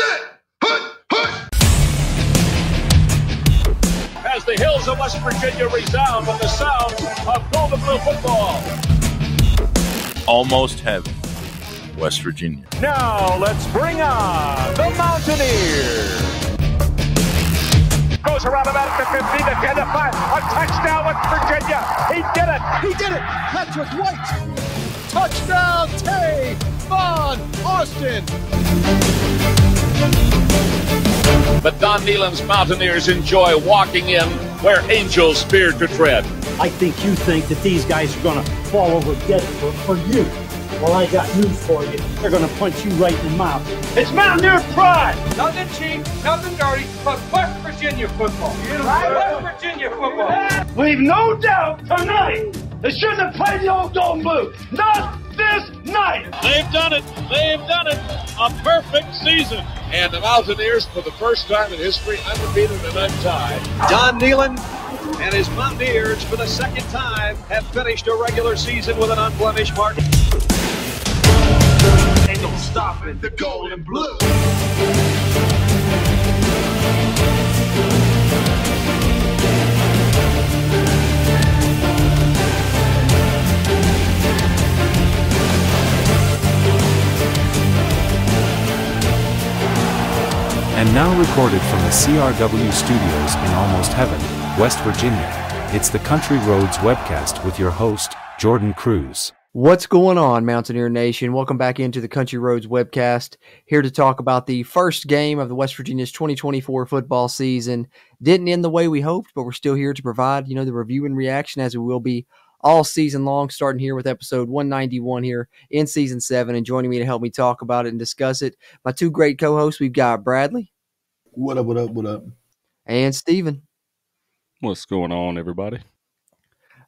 set, hut, hut. As the hills of West Virginia resound with the sound of Golden Blue football. Almost heaven, West Virginia. Now let's bring on the Mountaineers. Goes around about the 50, the 10, the 5. A touchdown, West Virginia. He did it. He did it. Patrick White. Touchdown, Tay Von Austin. But Don Nehlen's Mountaineers enjoy walking in where angels fear to tread. I think you think that these guys are going to fall over dead for, for you. Well, I got news for you. They're going to punch you right in the mouth. It's Mountaineer pride. Nothing cheap, nothing dirty, but West Virginia football. Right? West Virginia football. We've no doubt tonight they shouldn't have played the old Golden Blue. Not this night. They've done it. They've done it. A perfect season. And the Mountaineers, for the first time in history, undefeated and untied. Don Nehlen and his Mountaineers, for the second time, have finished a regular season with an unblemished mark. Ain't no stopping the Golden Blue. Now recorded from the CRW studios in Almost Heaven, West Virginia, it's the Country Roads webcast with your host, Jordan Cruz. What's going on, Mountaineer Nation? Welcome back into the Country Roads webcast. Here to talk about the first game of the West Virginia's 2024 football season. Didn't end the way we hoped, but we're still here to provide, you know, the review and reaction as we will be all season long, starting here with episode 191 here in season seven. And joining me to help me talk about it and discuss it, my two great co-hosts. We've got Bradley What up, what up, what up? and Steven. What's going on, everybody?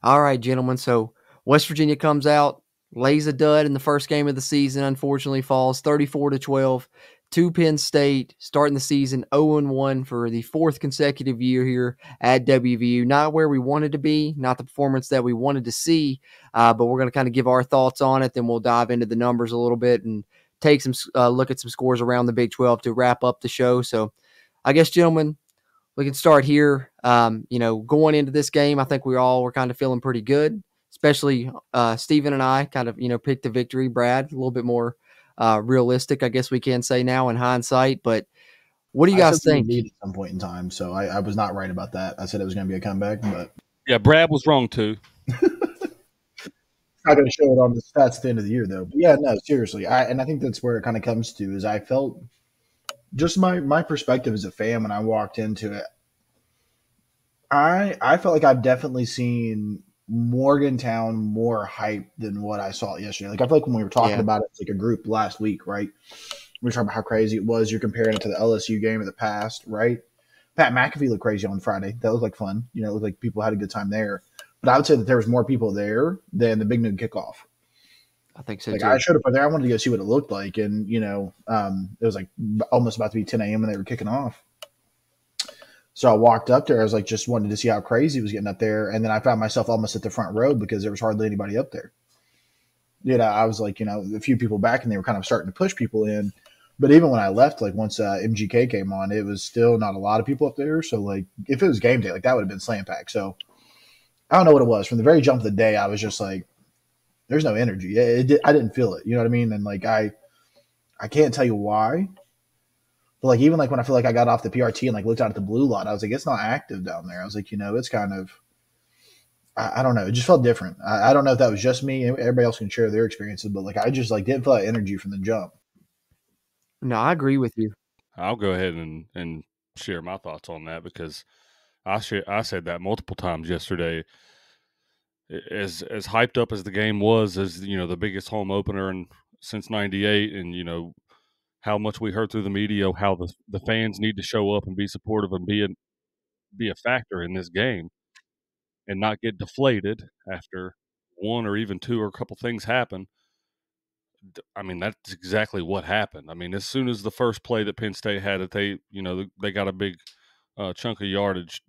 All right, gentlemen. So West Virginia comes out, lays a dud in the first game of the season. Unfortunately, falls 34 to 12 to Penn State, starting the season 0 1 for the fourth consecutive year here at WVU. Not where we wanted to be, not the performance that we wanted to see, uh, but we're going to kind of give our thoughts on it. Then we'll dive into the numbers a little bit and take some uh, look at some scores around the Big 12 to wrap up the show. So, I guess, gentlemen, we can start here. Um, you know, going into this game, I think we all were kind of feeling pretty good, especially uh, Steven and I kind of, you know, picked the victory. Brad, a little bit more uh, realistic, I guess we can say now in hindsight. But what do you I guys think? need at some point in time, so I, I was not right about that. I said it was going to be a comeback, but Yeah, Brad was wrong too. not going to show it on the stats at the end of the year, though. But yeah, no, seriously, I and I think that's where it kind of comes to is I felt just my my perspective as a fan when I walked into it. I I felt like I've definitely seen Morgantown more hype than what I saw yesterday. Like I feel like when we were talking Yeah. about it, it's like a group last week, right? We were talking about how crazy it was. You're comparing it to the LSU game of the past, right? Pat McAfee looked crazy on Friday. That looked like fun. You know, it looked like people had a good time there. But I would say that there was more people there than the Big Noon kickoff. I think so Like too. I showed up there, I wanted to go see what it looked like, and you know, um, it was like almost about to be 10 a.m. when they were kicking off. So I walked up there. I was like, just wanted to see how crazy it was getting up there, and then I found myself almost at the front row because there was hardly anybody up there. You know, I was like, you know, a few people back, and they were kind of starting to push people in. But even when I left, like once uh, MGK came on, it was still not a lot of people up there. So like, if it was game day, like that would have been slam pack. So I don't know what it was. From the very jump of the day, I was just like, there's no energy. It, it I didn't feel it. You know what I mean? And like I, I can't tell you why. But like even like when I feel like I got off the PRT and like looked out at the blue lot, I was like, it's not active down there. I was like, you know, it's kind of, I, I don't know. It just felt different. I, I don't know if that was just me. Everybody else can share their experiences, but like I just like didn't feel that energy from the jump. no, I agree with you. I'll go ahead and, and share my thoughts on that because I share, I said that multiple times yesterday. As as hyped up as the game was, as you know, the biggest home opener in, since '98, and you know how much we heard through the media how the the fans need to show up and be supportive and be a, be a factor in this game, and not get deflated after one or even two or a couple things happen. I mean, that's exactly what happened. I mean, as soon as the first play that Penn State had it, they, you know, they got a big uh, chunk of yardage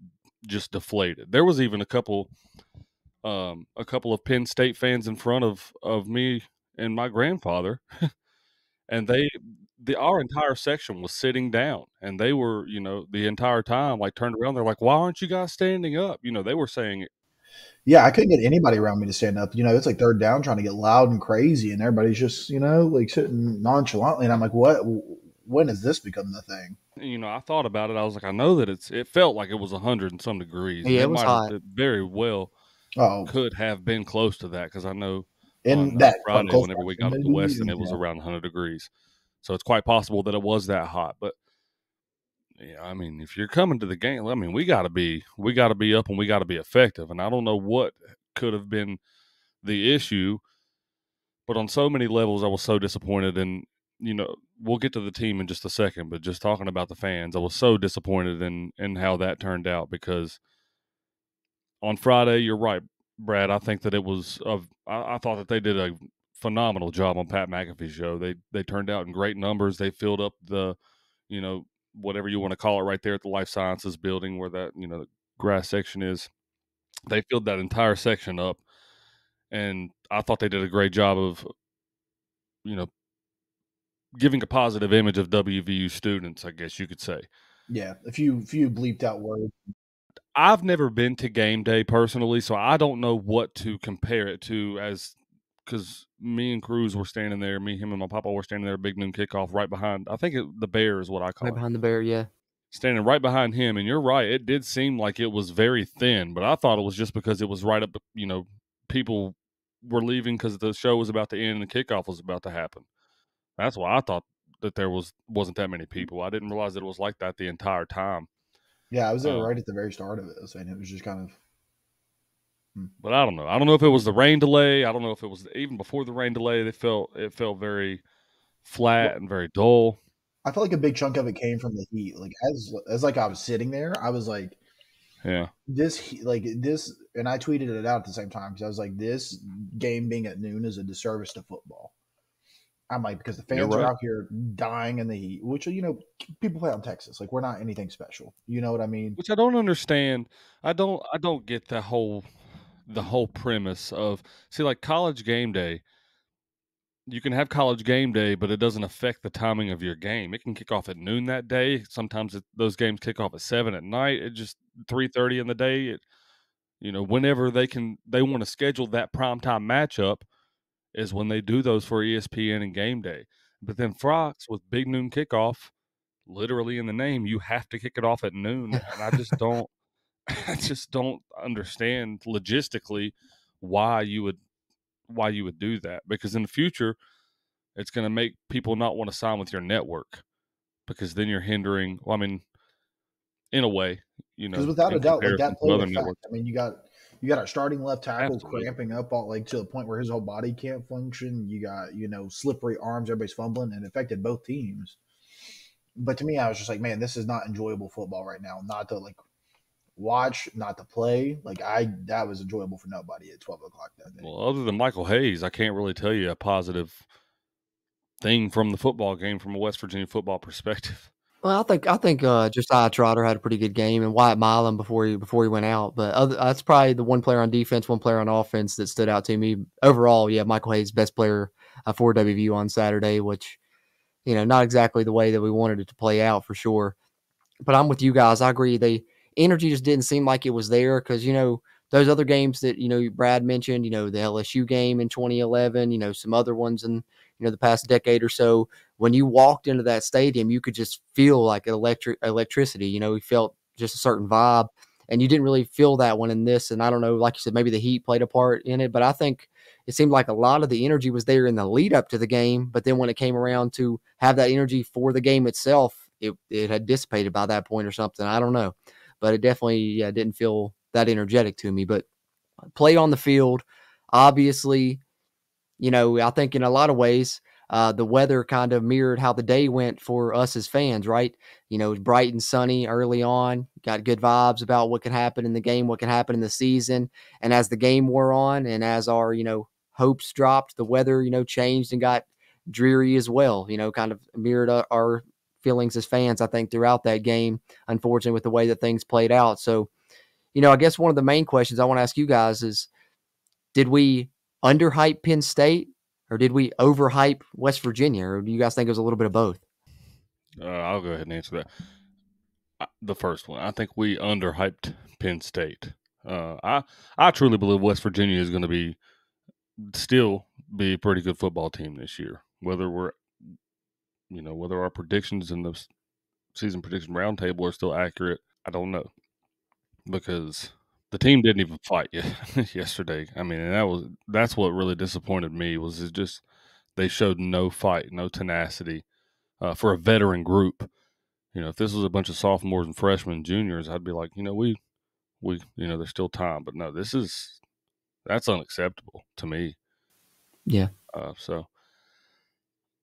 just deflated. There was even a couple, um, a couple of Penn State fans in front of of me and my grandfather, and they the our entire section was sitting down, and they were, you know, the entire time like turned around. They're like, "Why aren't you guys standing up?" You know, they were saying Yeah, I couldn't get anybody around me to stand up. You know, it's like third down trying to get loud and crazy, and everybody's just, you know, like sitting nonchalantly. And I'm like, what? When has this become the thing? you know, I thought about it. I was like, I know that it's. It felt like it was a hundred and some degrees. Yeah, and it was might have- hot. it very well Oh, could have been close to that because I know in on, uh, that Friday whenever we got up to proximity, Weston, it was yeah. around 100 degrees. So it's quite possible that it was that hot. But yeah, I mean, if you're coming to the game, I mean, we got to be we got to be up and we got to be effective. And I don't know what could have been the issue, but on so many levels, I was so disappointed. And you know, we'll get to the team in just a second. But just talking about the fans, I was so disappointed in in how that turned out because on Friday, you're right, Brad. I think that it was. I, thought that they did a phenomenal job on Pat McAfee's show. They they turned out in great numbers. They filled up the, you know, whatever you want to call it, right there at the Life Sciences building where that you know the grass section is. They filled that entire section up, and I thought they did a great job of, you know, giving a positive image of WVU students. I guess you could say. Yeah, a few few bleeped out words. I've never been to game day personally, so I don't know what to compare it to as because me and Cruz were standing there, me, him, and my papa were standing there, big noon kickoff right behind. I think it, the bear is what I call Right it. behind the bear, yeah. Standing right behind him, and you're right. It did seem like it was very thin, but I thought it was just because it was right up. You know, people were leaving because the show was about to end and the kickoff was about to happen. That's why I thought that there was wasn't that many mm. people. I didn't realize that it was like that the entire time. Yeah, I was there Uh, right at the very start of it, and it was just kind of but I don't know. I don't know if it was the rain delay. I don't know if it was even before the rain delay. It felt it felt very flat and very dull. I felt like a big chunk of it came from the heat. Like as as like I was sitting there, I was like, Yeah, this like this, and I tweeted it out at the same time because I was like, this game being at noon is a disservice to football. I'm like because the fans are out here dying in the heat, which you know people play on Texas. Like we're not anything special. You know what I mean? which I don't understand. I don't I don't get the whole the whole premise of see like college game day. You can have college game day, but it doesn't affect the timing of your game. It can kick off at noon that day. Sometimes it, those games kick off at seven at night. It just three thirty in the day. It, you know, whenever they can, they want to schedule that primetime matchup is when they do those for ESPN and game day. But then Fox with big noon kickoff, literally in the name, you have to kick it off at noon. And I just don't, I just don't understand logistically why you would, why you would do that. Because in the future, it's going to make people not want to sign with your network because then you're hindering. Well, I mean, in a way, you know, Because without a doubt, like that played effect. I mean, you got you got our starting left tackle Absolutely. cramping up all like to the point where his whole body can't function. You got you know slippery arms, everybody's fumbling, and affected both teams. But to me, I was just like, man, this is not enjoyable football right now. Not to like watch, not to play. Like I, that was enjoyable for nobody at twelve o'clock that day. Well, other than Michael Hayes, I can't really tell you a positive thing from the football game from a West Virginia football perspective. Well, I think I think uh, Josiah Trotter had a pretty good game, and Wyatt Milum before he before he went out. But other, that's probably the one player on defense, one player on offense that stood out to me overall. Yeah, Michael Hayes, best player uh, for WVU on Saturday, which you know not exactly the way that we wanted it to play out for sure. But I'm with you guys. I agree. The energy just didn't seem like it was there because you know those other games that you know Brad mentioned. You know the LSU game in 2011. You know some other ones in know the past decade or so when you walked into that stadium, you could just feel like electric electricity. You know, you felt just a certain vibe, and you didn't really feel that one in this. And I don't know, like you said, maybe the heat played a part in it, but I think it seemed like a lot of the energy was there in the lead up to the game. But then when it came around to have that energy for the game itself, it it had dissipated by that point or something. I don't know, but it definitely yeah, didn't feel that energetic to me. But play on the field, obviously, you know, I think in a lot of ways uh, the weather kind of mirrored how the day went for us as fans, right? You know, bright and sunny early on, got good vibes about what could happen in the game, what could happen in the season. And as the game wore on and as our, you know, hopes dropped, the weather, you know, changed and got dreary as well, you know, kind of mirrored our, our feelings as fans, I think, throughout that game, unfortunately, with the way that things played out. So, you know, I guess one of the main questions I want to ask you guys is did we underhype Penn State or did we overhype West Virginia? Or do you guys think it was a little bit of both? Uh, I'll go ahead and answer that. The first one, I think we underhyped Penn State. Uh, I I truly believe West Virginia is going to be still be a pretty good football team this year. Whether we're, you know, whether our predictions in the season prediction roundtable are still accurate, I don't know, because the team didn't even fight yesterday. I mean, and that was that's what really disappointed me was it just they showed no fight, no tenacity uh, for a veteran group. You know, if this was a bunch of sophomores and freshmen, juniors, I'd be like, you know, we we you know, there's still time, but no, this is that's unacceptable to me. Yeah. Uh, so,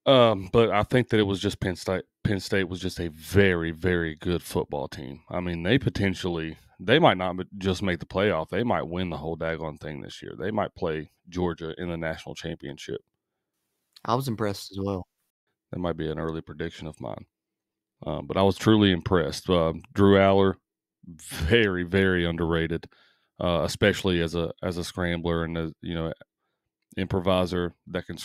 um, but I think that it was just Penn State. Penn State was just a very, very good football team. I mean, they potentially they might not just make the playoff; they might win the whole daggone thing this year. They might play Georgia in the national championship. I was impressed as well. That might be an early prediction of mine. Um, but I was truly impressed. Uh, Drew Allar, very, very underrated, uh, especially as a as a scrambler and a you know improviser that can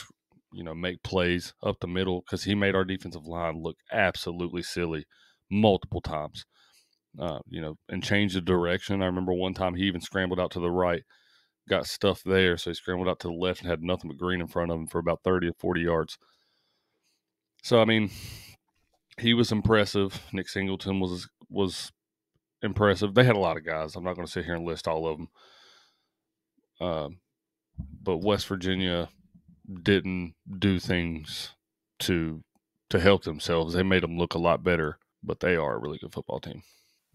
you know make plays up the middle because he made our defensive line look absolutely silly multiple times. Uh, you know, and change the direction. I remember one time he even scrambled out to the right, got stuff there, so he scrambled out to the left and had nothing but green in front of him for about thirty or forty yards. So I mean, he was impressive. Nick Singleton was was impressive. They had a lot of guys. I'm not going to sit here and list all of them. Um, but West Virginia didn't do things to to help themselves. They made them look a lot better, but they are a really good football team.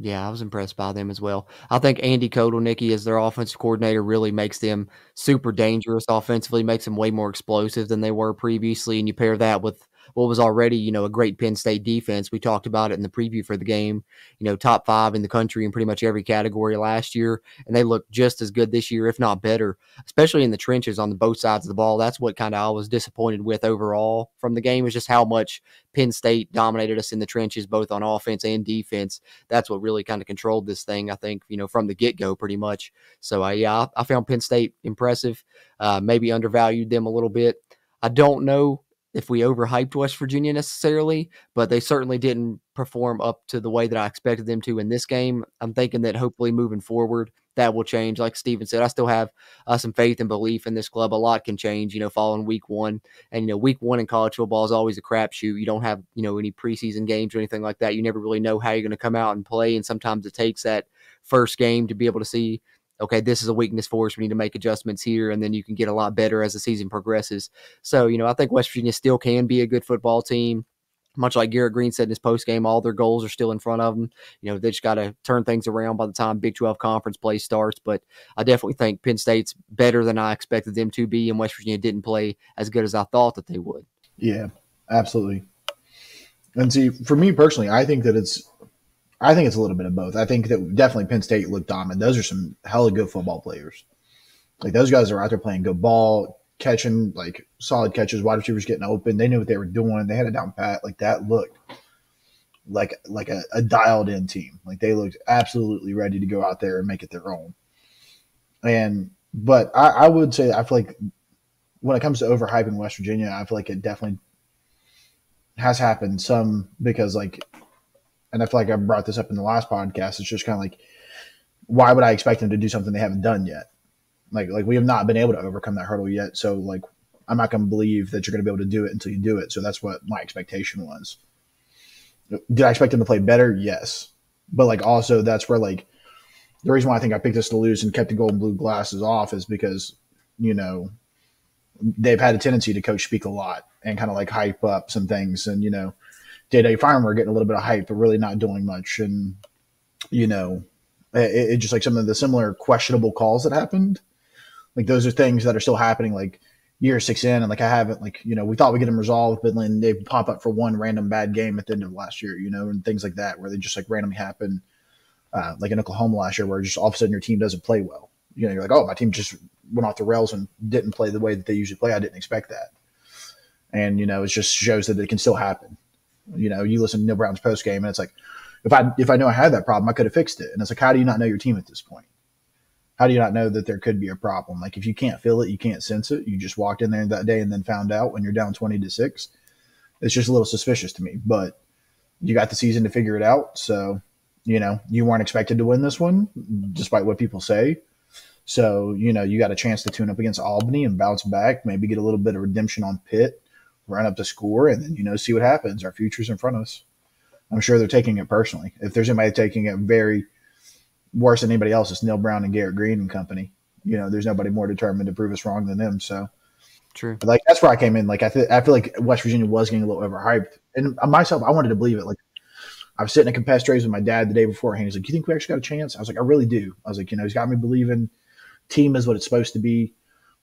Yeah, I was impressed by them as well. I think Andy Kotelnicki as their offensive coordinator really makes them super dangerous offensively, makes them way more explosive than they were previously. And you pair that with what was already, you know, a great Penn State defense. We talked about it in the preview for the game, you know, top five in the country in pretty much every category last year. And they look just as good this year, if not better, especially in the trenches on the both sides of the ball. That's what kind of I was disappointed with overall from the game is just how much Penn State dominated us in the trenches, both on offense and defense. That's what really kind of controlled this thing, I think, you know, from the get go, pretty much. So, uh, yeah, I, I found Penn State impressive, uh, maybe undervalued them a little bit. I don't know if we overhyped West Virginia necessarily, but they certainly didn't perform up to the way that I expected them to in this game. I'm thinking that hopefully moving forward, that will change. Like Steven said, I still have uh, some faith and belief in this club. A lot can change, you know, following week one. And, you know, week one in college football is always a crapshoot. You don't have, you know, any preseason games or anything like that. You never really know how you're going to come out and play. And sometimes it takes that first game to be able to see okay, this is a weakness for us. We need to make adjustments here, and then you can get a lot better as the season progresses. So, you know, I think West Virginia still can be a good football team. Much like Garrett Greene said in his post game, all their goals are still in front of them. You know, they just got to turn things around by the time Big 12 conference play starts. But I definitely think Penn State's better than I expected them to be, and West Virginia didn't play as good as I thought that they would. Yeah, absolutely. And see, for me personally, I think that it's I think it's a little bit of both. I think that definitely Penn State looked dominant. Those are some hella good football players. Like those guys are out there playing good ball, catching like solid catches, wide receivers getting open. They knew what they were doing. They had it down pat. Like that looked like like a, a dialed in team. Like they looked absolutely ready to go out there and make it their own. And but I, I would say I feel like when it comes to overhyping West Virginia, I feel like it definitely has happened some because like and I feel like I brought this up in the last podcast. It's just kind of like, why would I expect them to do something they haven't done yet? Like, like we have not been able to overcome that hurdle yet. So, like, I'm not going to believe that you're going to be able to do it until you do it. So that's what my expectation was. Did I expect them to play better? Yes, but like also that's where like the reason why I think I picked us to lose and kept the gold blue glasses off is because you know they've had a tendency to coach speak a lot and kind of like hype up some things and you know Day Day Farmer getting a little bit of hype, but really not doing much. And, you know, it, it, just like some of the similar questionable calls that happened. Like those are things that are still happening like year six in. And like I haven't, like, you know, we thought we get them resolved, but then they pop up for one random bad game at the end of last year, you know, and things like that where they just like randomly happen. Uh, like in Oklahoma last year, where just all of a sudden your team doesn't play well. You know, you're like, oh, my team just went off the rails and didn't play the way that they usually play. I didn't expect that. And, you know, it just shows that it can still happen. You know, you listen to Neal Brown's post game, and it's like, if I if I know I had that problem, I could have fixed it. And it's like, how do you not know your team at this point? How do you not know that there could be a problem? Like if you can't feel it, you can't sense it. You just walked in there that day and then found out when you're down twenty to six. It's just a little suspicious to me. But you got the season to figure it out. So, you know, you weren't expected to win this one, despite what people say. So, you know, you got a chance to tune up against Albany and bounce back, maybe get a little bit of redemption on Pitt, run up the score, and then, you know, see what happens. Our future's in front of us. I'm sure they're taking it personally. If there's anybody taking it very worse than anybody else, it's Neal Brown and Garrett Greene and company. You know, there's nobody more determined to prove us wrong than them. So, True. But like that's where I came in. Like I feel, I feel like West Virginia was getting a little overhyped, and myself, I wanted to believe it. Like I was sitting at competitive with my dad the day beforehand. He's like, "You think we actually got a chance?" I was like, "I really do." I was like, "You know, he's got me believing team is what it's supposed to be."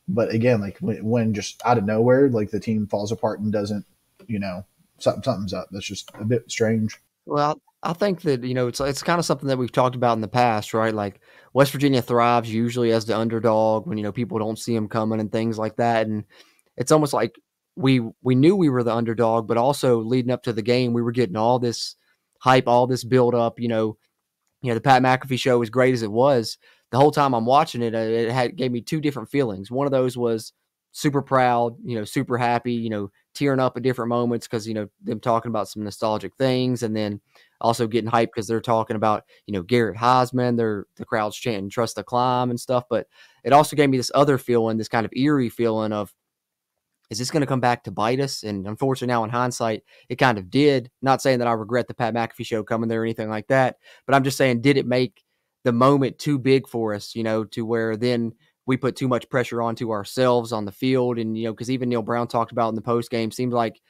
But again, like when, just out of nowhere, like the team falls apart and doesn't, you know, something something's up. That's just a bit strange. Well, I think that you know it's it's kind of something that we've talked about in the past, right? Like West Virginia thrives usually as the underdog when you know people don't see them coming and things like that, and it's almost like we we knew we were the underdog, but also leading up to the game, we were getting all this hype, all this build up. You know, you know the Pat McAfee show, as great as it was, the whole time I'm watching it, uh, it had gave me two different feelings. One of those was super proud, you know, super happy, you know, tearing up at different moments because you know them talking about some nostalgic things, and then also getting hyped because they're talking about you know Garrett Heisman, they're the crowd's chanting "Trust the Climb" and stuff. But it also gave me this other feeling, this kind of eerie feeling of is this going to come back to bite us? And unfortunately, now in hindsight, it kind of did. Not saying that I regret the Pat McAfee show coming there or anything like that, but I'm just saying, did it make the moment too big for us? You know, to where then we put too much pressure onto ourselves on the field, and you know, because even Neal Brown talked about in the post game, seems like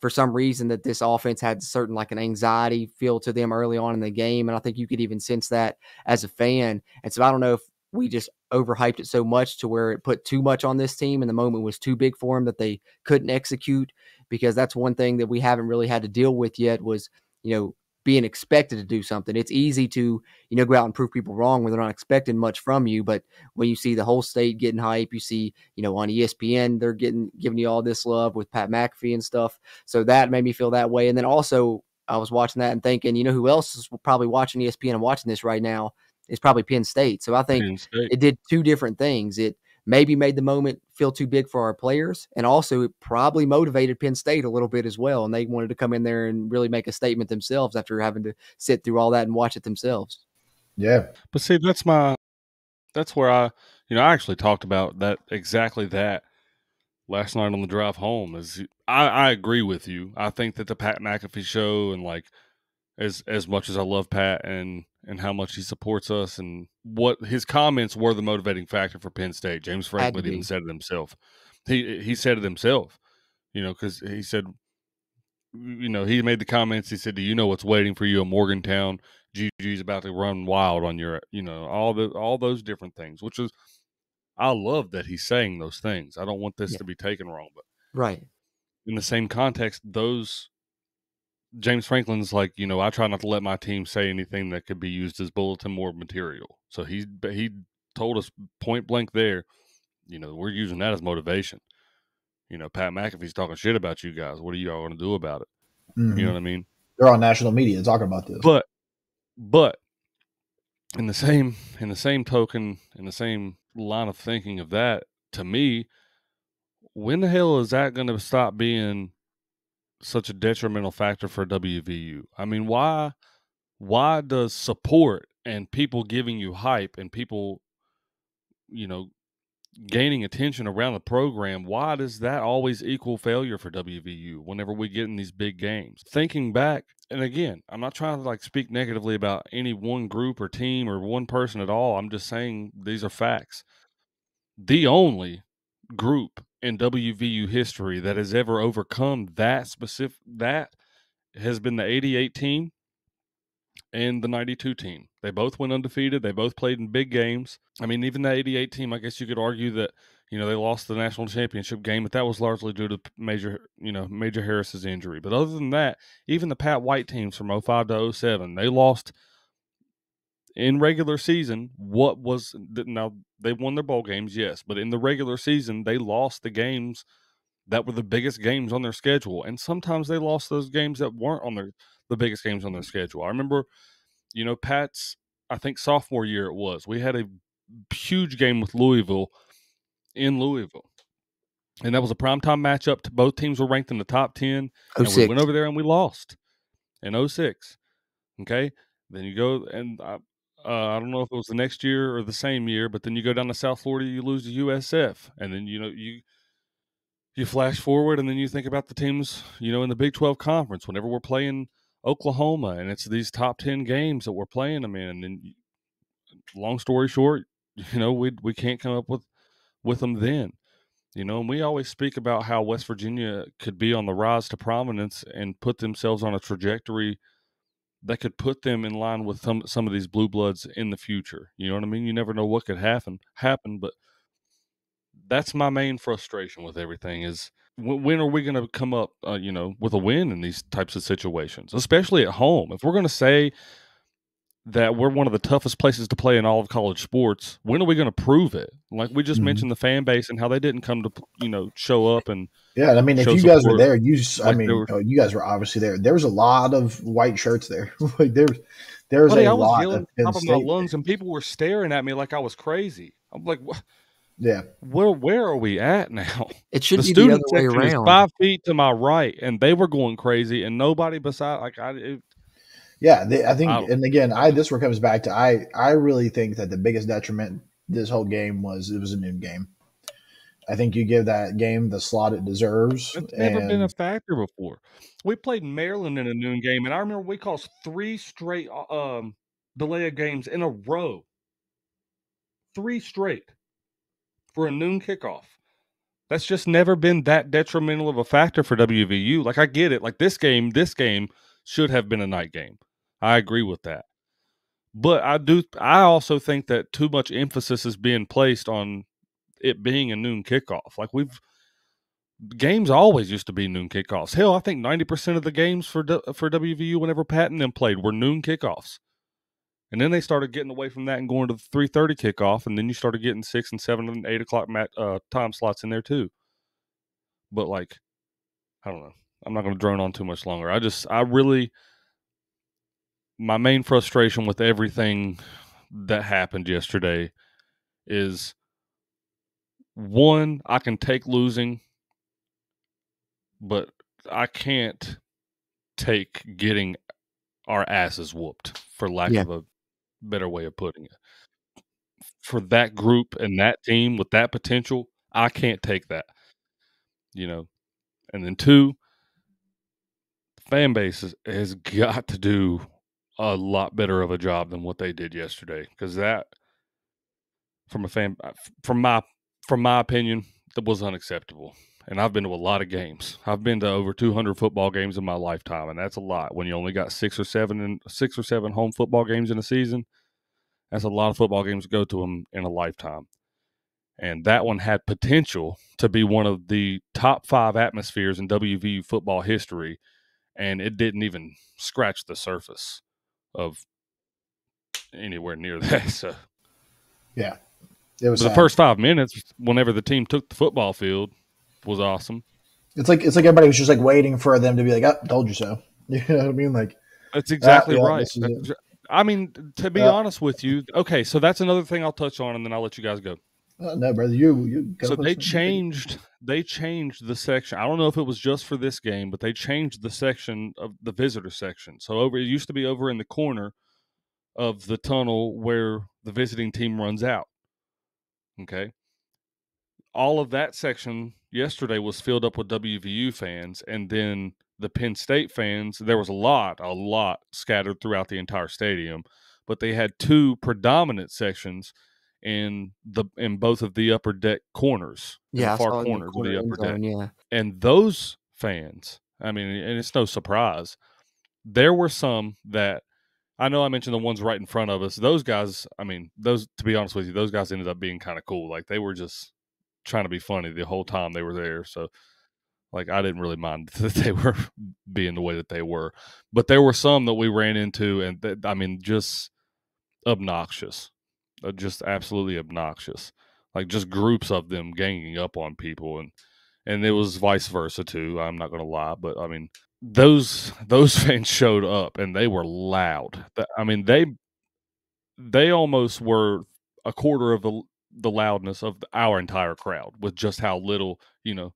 for some reason that this offense had certain like an anxiety feel to them early on in the game, and I think you could even sense that as a fan. And so I don't know if we just overhyped it so much to where it put too much on this team and the moment was too big for them that they couldn't execute because that's one thing that we haven't really had to deal with yet was you know being expected to do something it's easy to you know go out and prove people wrong when they're not expecting much from you but when you see the whole state getting hype you see you know on espn they're getting giving you all this love with pat mcafee and stuff so that made me feel that way and then also i was watching that and thinking you know who else is probably watching espn and watching this right now is probably Penn State. So I think it did two different things. It maybe made the moment feel too big for our players, and also it probably motivated Penn State a little bit as well. And they wanted to come in there and really make a statement themselves after having to sit through all that and watch it themselves. Yeah. But see, that's my that's where I you know, I actually talked about that exactly that last night on the drive home is I, I agree with you. I think that the Pat McAfee show and like as as much as I love Pat and and how much he supports us and what his comments were the motivating factor for Penn State. James Franklin even said it himself. He he said it himself, you know, because he said, you know, he made the comments. He said, "Do you know what's waiting for you in Morgantown? Juju's about to run wild on your, you know, all the all those different things." Which is, I love that he's saying those things. I don't want this Yeah. to be taken wrong, but Right. in the same context, those James Franklin's like, you know, I try not to let my team say anything that could be used as bulletin board material. So he he told us point blank there, you know, we're using that as motivation. You know, Pat McAfee's talking shit about you guys. What are y'all going to do about it? Mhm. You know what I mean? They're on national media talking about this. But but in the same in the same token, in the same line of thinking of that, to me, when the hell is that going to stop being such a detrimental factor for WVU? I mean, why why does support and people giving you hype and people you know gaining attention around the program, why does that always equal failure for WVU whenever we get in these big games? Thinking back, and again, I'm not trying to like speak negatively about any one group or team or one person at all. I'm just saying these are facts. The only group in WVU history that has ever overcome that specific that has been the 88 team and the 92 team. They both went undefeated. They both played in big games. I mean, even the 88 team, I guess you could argue that, you know, they lost the national championship game, but that was largely due to Major, you know, Major Harris's injury. But other than that, even the Pat White teams from 05 to 07, they lost in regular season. What was now they won their bowl games, yes, but in the regular season, they lost the games that were the biggest games on their schedule. And sometimes they lost those games that weren't on their the biggest games on their schedule. I remember, you know, Pat's I think sophomore year it was. We had a huge game with Louisville in Louisville. And that was a primetime matchup. Both teams were ranked in the top 10. And we went over there and we lost. in 06. Okay. Then you go and I, uh, I don't know if it was the next year or the same year, but then you go down to South Florida, you lose to USF, and then you know you you flash forward, and then you think about the teams, you know, in the Big Twelve conference. Whenever we're playing Oklahoma, and it's these top ten games that we're playing them in, and then, long story short, you know, we we can't come up with with them then. You know, and we always speak about how West Virginia could be on the rise to prominence and put themselves on a trajectory that could put them in line with some some of these blue bloods in the future. You know what I mean? You never know what could happen happen, but that's my main frustration with everything is when, are we going to come up, uh, you know, with a win in these types of situations, especially at home? If we're going to say that we're one of the toughest places to play in all of college sports. When are we going to prove it? Like we just mm-hmm. mentioned the fan base and how they didn't come to you know show up and yeah. I mean, if you guys were there, you like I mean, were, oh, you guys were obviously there. There was a lot of white shirts there. like there, there was buddy, a I was lot yelling of top of my lungs, and people were staring at me like I was crazy. I'm like, what? Yeah. Where where are we at now? It should the be the other way around. five feet to my right, and they were going crazy, and nobody beside like I. It, yeah, they, I think, and again, I this where comes back to I I really think that the biggest detriment this whole game was it was a noon game. I think you give that game the slot it deserves. It's never been a factor before. We played Maryland in a noon game, and I remember we caused three straight uh, um, delay of games in a row. Three straight for a noon kickoff. That's just never been that detrimental of a factor for WVU. Like I get it. Like this game, this game should have been a night game. I agree with that. But I do I also think that too much emphasis is being placed on it being a noon kickoff. Like we've games always used to be noon kickoffs. Hell, I think 90% of the games for for WVU whenever Pat and them played were noon kickoffs. And then they started getting away from that and going to the 3:30 kickoff, and then you started getting six and seven and eight o'clock mat, uh, time slots in there too. But like, I don't know. I'm not going to drone on too much longer. I just, I really, my main frustration with everything that happened yesterday is one, I can take losing, but I can't take getting our asses whooped, for lack yeah. of a better way of putting it. For that group and that team with that potential, I can't take that. You know, and then two, fan base has, has got to do a lot better of a job than what they did yesterday because that from a fan uh, from my from my opinion that was unacceptable. And i've been to a lot of games. I've been to over 200 football games in my lifetime and that's a lot when you only got six or seven and six or seven home football games in a season. That's a lot of football games to go to them in a lifetime. And that one had potential to be one of the top five atmospheres in WVU football history and it didn't even scratch the surface of anywhere near that. So, yeah, it was the first five minutes. Whenever the team took the football field, was awesome. It's like it's like everybody was just like waiting for them to be like, "Oh, told you so." You know what I mean? Like that's ah, exactly yeah, right. I mean, to be honest with you, okay, so that's another thing I'll touch on, and then I'll let you guys go. Uh, no, brother, you you. So they changed. They changed the section. I don't know if it was just for this game, but they changed the section of the visitor section. So over, it used to be over in the corner of the tunnel where the visiting team runs out. Okay. All of that section yesterday was filled up with WVU fans, and then the Penn State fans. There was a lot, a lot scattered throughout the entire stadium, but they had two predominant sections in the in both of the upper deck corners, yeah, far corners corner of the upper zone, deck. Yeah, and those fans, I mean, and it's no surprise, there were some that I know I mentioned the ones right in front of us. Those guys, I mean, those to be honest with you, those guys ended up being kind of cool. Like they were just trying to be funny the whole time they were there. So like I didn't really mind that they were being the way that they were. But there were some that we ran into and that, I mean just obnoxious. Just absolutely obnoxious. Like just groups of them ganging up on people, and and it was vice versa too. I'm not gonna lie, but I mean those those fans showed up and they were loud. I mean they they almost were a quarter of the the loudness of our entire crowd with just how little you know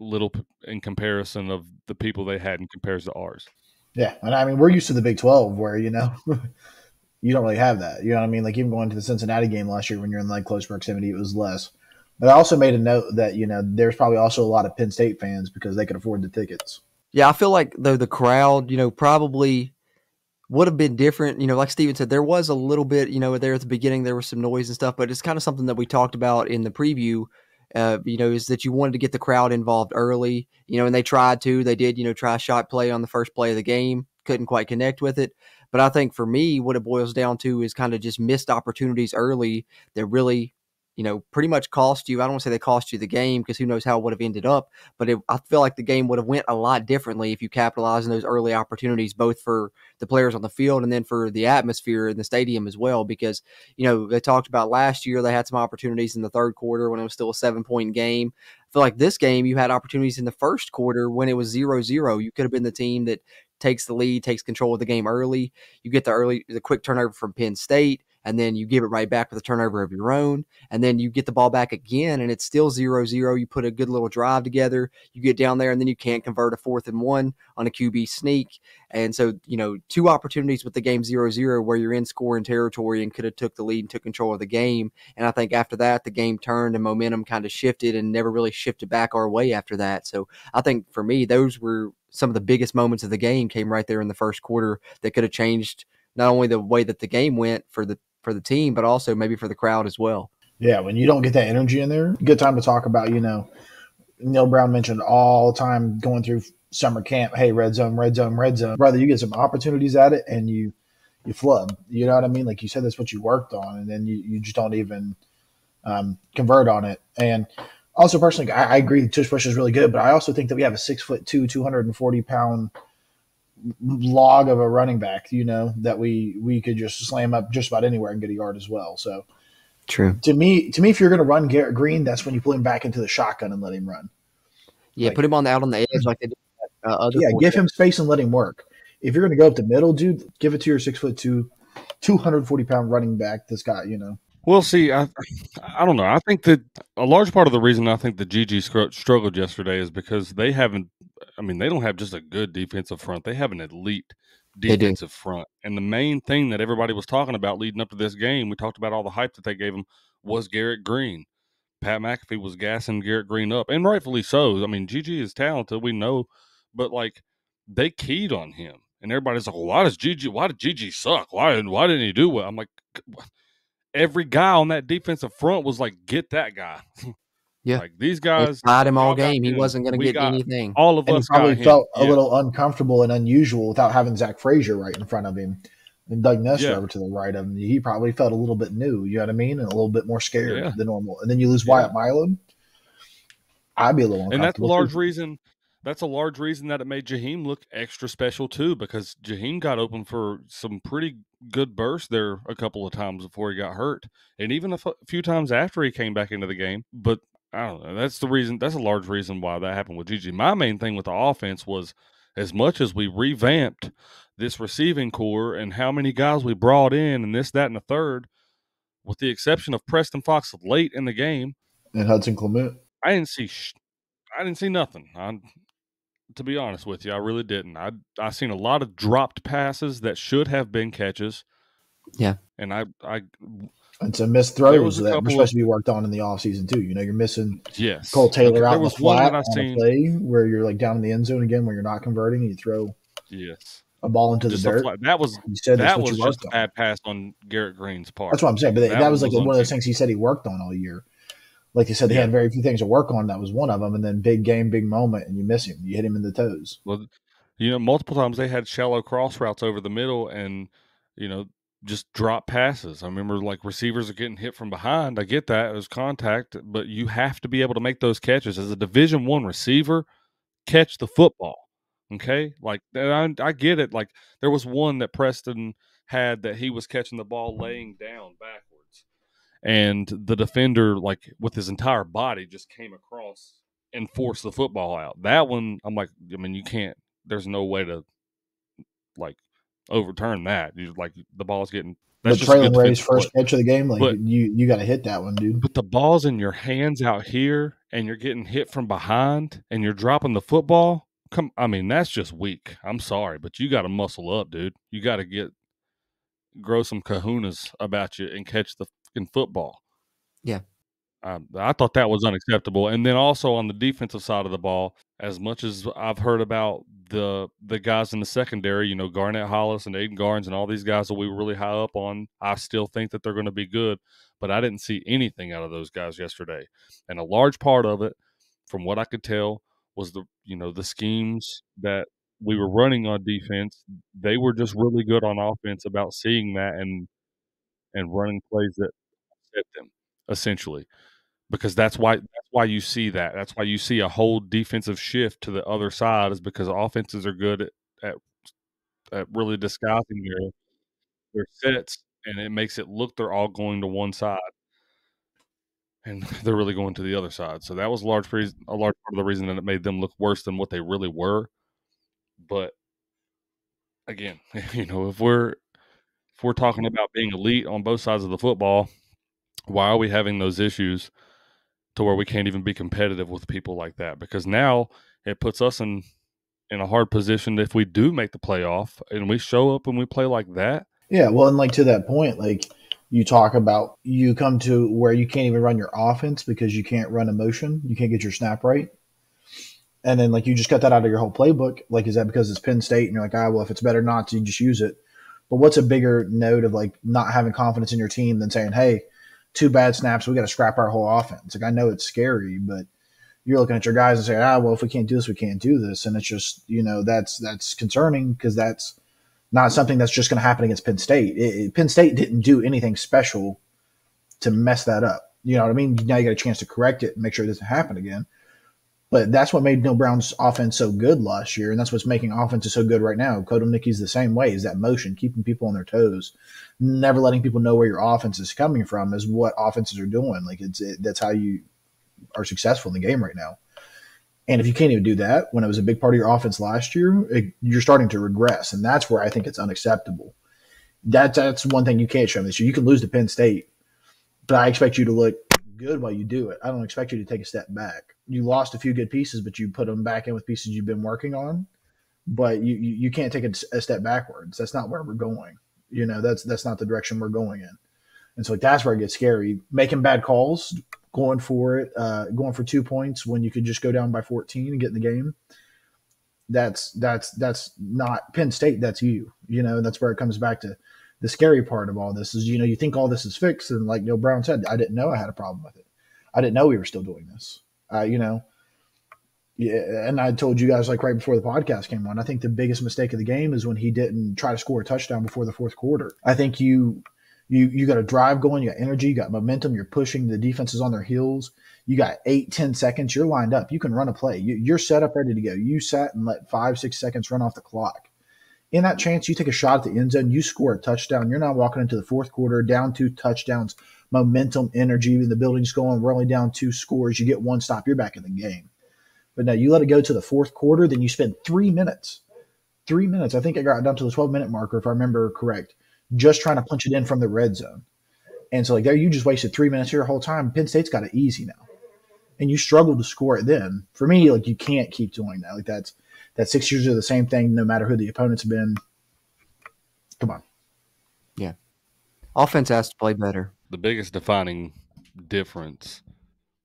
little in comparison of the people they had in comparison to ours. Yeah, and I mean we're used to the Big Twelve where you know you don't really have that. You know what I mean? Like even going to the Cincinnati game last year when you're in like close proximity, it was less. But I also made a note that you know there's probably also a lot of Penn State fans because they could afford the tickets. Yeah, I feel like though the crowd, you know, probably would have been different. You know, like Steven said, there was a little bit, you know, there at the beginning there was some noise and stuff, but it's kind of something that we talked about in the preview. Uh, you know, is that you wanted to get the crowd involved early, you know, and they tried to. They did, you know, try shot play on the first play of the game, couldn't quite connect with it. But I think for me, what it boils down to is kind of just missed opportunities early that really you know, pretty much cost you. I don't want to say they cost you the game because who knows how it would have ended up. But it, I feel like the game would have went a lot differently if you capitalized on those early opportunities, both for the players on the field and then for the atmosphere in the stadium as well. Because you know they talked about last year they had some opportunities in the third quarter when it was still a seven point game. I feel like this game you had opportunities in the first quarter when it was zero zero. You could have been the team that takes the lead, takes control of the game early. You get the early, the quick turnover from Penn State and then you give it right back with a turnover of your own, and then you get the ball back again, and it's still zero zero. You put a good little drive together, you get down there, and then you can't convert a fourth and one on a QB sneak. And so, you know, two opportunities with the game zero zero where you're in scoring territory and could have took the lead and took control of the game. And I think after that, the game turned and momentum kind of shifted and never really shifted back our way after that. So I think for me, those were some of the biggest moments of the game came right there in the first quarter that could have changed not only the way that the game went for the for the team, but also maybe for the crowd as well. Yeah, when you don't get that energy in there, good time to talk about, you know, Neal Brown mentioned all the time going through summer camp, hey, red zone, red zone, red zone. Brother, you get some opportunities at it and you you flub. You know what I mean? Like you said, that's what you worked on, and then you, you just don't even um, convert on it. And also, personally, I, I agree tush push is really good, but I also think that we have a six foot two, 240 pound log of a running back, you know, that we we could just slam up just about anywhere and get a yard as well. So true. To me, to me, if you're going to run Garrett Greene, that's when you pull him back into the shotgun and let him run. Yeah, like, put him on the out on the edge like they did. Uh, yeah, give him space and let him work. If you're going to go up the middle, dude, give it to your six foot two, 240 pound running back This guy, you know, well, see, I I don't know. I think that a large part of the reason I think the GG struggled yesterday is because they haven't. I mean, they don't have just a good defensive front; they have an elite defensive front. And the main thing that everybody was talking about leading up to this game, we talked about all the hype that they gave him, was Garrett Greene. Pat McAfee was gassing Garrett Greene up, and rightfully so. I mean, GG is talented, we know, but like they keyed on him, and everybody's like, well, "Why does GG? Why did GG suck? Why? Why didn't he do well?" I'm like every guy on that defensive front was like, get that guy. Yeah, like these guys got him all game. He wasn't going to get anything. All of and us probably felt him. a yeah. little uncomfortable and unusual without having Zach Frazier right in front of him and Doug Nester yeah. over to the right of him. He probably felt a little bit new. You know what I mean, and a little bit more scared yeah. than normal. And then you lose Wyatt Milum. I'd be a little, and that's a large too. reason that's a large reason that it made Jahiem look extra special too, because Jahiem got open for some pretty good bursts there a couple of times before he got hurt, and even a f- few times after he came back into the game. But I don't know. That's the reason. That's a large reason why that happened with GG. My main thing with the offense was as much as we revamped this receiving core and how many guys we brought in and this, that, and the third, with the exception of Preston Fox late in the game and Hudson Clement, I didn't see. Sh- I didn't see nothing. I, to be honest with you. I really didn't. I I seen a lot of dropped passes that should have been catches. Yeah. And I I and some missed throws that were supposed of, to be worked on in the offseason too. You know, you're missing yes Cole Taylor out in the flat on seen, a play where you're like down in the end zone again where you're not converting and you throw yes a ball into just the dirt. Flat, that was you said that was just a bad pass on Garrett Greene's part. That's what I'm saying. But that, that was, was like one of those things he said he worked on all year like you said, they yeah. had very few things to work on. That was one of them. And then big game, big moment, and you miss him. You hit him in the toes. Well, you know, multiple times they had shallow cross routes over the middle, and you know, just drop passes. I remember like receivers are getting hit from behind. I get that it was contact, but you have to be able to make those catches as a Division One receiver. Catch the football, okay? Like I, I get it. Like there was one that Preston had that he was catching the ball laying down back and the defender like with his entire body just came across and forced the football out. That one, I'm like, I mean, you can't. There's no way to like overturn that. You like the ball's getting. That's but Traylon Ray's first catch of the game, like but, you, you got to hit that one, dude. But the ball's in your hands out here, and you're getting hit from behind, and you're dropping the football. come. I mean, that's just weak. I'm sorry, but you got to muscle up, dude. You got to get grow some kahunas about you and catch the fucking football. Yeah. Um, I thought that was unacceptable. And then also on the defensive side of the ball, as much as I've heard about the the guys in the secondary, you know, Garnett Hollis and Aiden Garnes and all these guys that we were really high up on, I still think that they're going to be good. But I didn't see anything out of those guys yesterday. And a large part of it, from what I could tell, was the you know the schemes that we were running on defense. They were just really good on offense about seeing that and and running plays that them essentially because that's why that's why you see that. That's why you see a whole defensive shift to the other side is because offenses are good at at, at really disguising their their sets, and it makes it look they're all going to one side, and they're really going to the other side. So that was a large a large part of the reason that it made them look worse than what they really were. But again, you know, if we're if we're talking about being elite on both sides of the football, why are we having those issues? to where we can't even be competitive with people like that because now it puts us in in a hard position if we do make the playoff and we show up and we play like that. Yeah, well, and like to that point, like you talk about, you come to where you can't even run your offense because you can't run a motion, you can't get your snap right, and then like you just cut that out of your whole playbook. Like, is that because it's Penn State and you're like, ah, well, if it's better not to, just use it. But what's a bigger note of like not having confidence in your team than saying, hey, two bad snaps, we got to scrap our whole offense. Like I know it's scary, but you're looking at your guys and saying, ah, well, if we can't do this, we can't do this, and it's just you know that's that's concerning because that's not something that's just going to happen against Penn State. It, it, Penn State didn't do anything special to mess that up. You know what I mean? Now you got a chance to correct it and make sure it doesn't happen again. But that's what made Neal Brown's offense so good last year, and that's what's making offenses so good right now. Kotelnicki's the same way, is that motion, keeping people on their toes, never letting people know where your offense is coming from is what offenses are doing. Like it's it, that's how you are successful in the game right now. And if you can't even do that when it was a big part of your offense last year, it, you're starting to regress, and that's where I think it's unacceptable. That that's one thing you can't show me this year. You can lose to Penn State, but I expect you to look good while you do it. I don't expect you to take a step back you lost a few good pieces, but you put them back in with pieces you've been working on. But you you, you can't take a, a, step backwards. That's not where we're going. You know, that's that's not the direction we're going in. And so like, that's where it gets scary. Making bad calls, going for it, uh, going for two points when you could just go down by 14 and get in the game. That's that's that's not Penn State. That's you. You know, that's where it comes back to the scary part of all this is you know you think all this is fixed and like Neal Brown said, I didn't know I had a problem with it. I didn't know we were still doing this. Uh, you know, yeah, and I told you guys like right before the podcast came on. I think the biggest mistake of the game is when he didn't try to score a touchdown before the fourth quarter. I think you you you got a drive going, you got energy, you got momentum, you're pushing the defenses on their heels. You got eight, ten seconds, you're lined up. You can run a play. You, you're set up, ready to go. You sat and let five, six seconds run off the clock. In that chance, you take a shot at the end zone, you score a touchdown. You're not walking into the fourth quarter down two touchdowns momentum, energy, the building's going, we're only down two scores, you get one stop, you're back in the game. But now you let it go to the fourth quarter, then you spend three minutes. Three minutes. I think I got down to the 12 minute marker, if I remember correct, just trying to punch it in from the red zone. And so, like, there you just wasted three minutes your whole time. Penn State's got it easy now. And you struggle to score it then. For me, like, you can't keep doing that. Like, that's that six years are the same thing no matter who the opponent's been. Come on. Yeah. Offense has to play better the biggest defining difference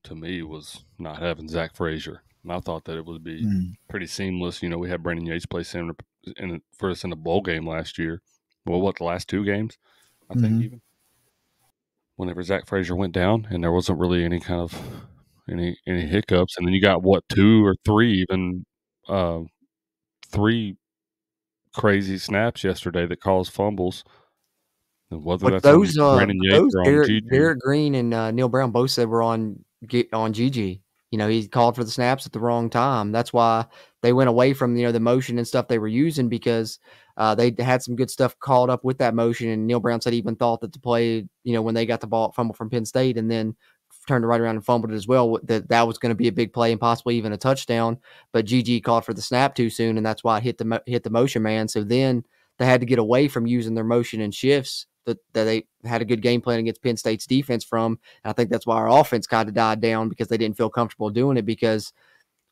to me was not having Zach Frazier. And I thought that it would be mm. pretty seamless. You know, we had Brandon Yates play center in, for us in a bowl game last year. Well, what the last two games, I mm-hmm. think even. Whenever Zach Frazier went down, and there wasn't really any kind of any any hiccups, and then you got what two or three even uh, three crazy snaps yesterday that caused fumbles And whether but those uh, those Garrett, Garrett, Greene and uh, Neal Brown both said were on get on GG. You know, he called for the snaps at the wrong time. That's why they went away from you know the motion and stuff they were using because uh, they had some good stuff called up with that motion. And Neal Brown said he even thought that the play, you know, when they got the ball fumble from Penn State and then turned it right around and fumbled it as well, that that was going to be a big play and possibly even a touchdown. But GG called for the snap too soon, and that's why it hit the hit the motion man. So then they had to get away from using their motion and shifts that, that they had a good game plan against Penn State's defense from. And I think that's why our offense kind of died down because they didn't feel comfortable doing it because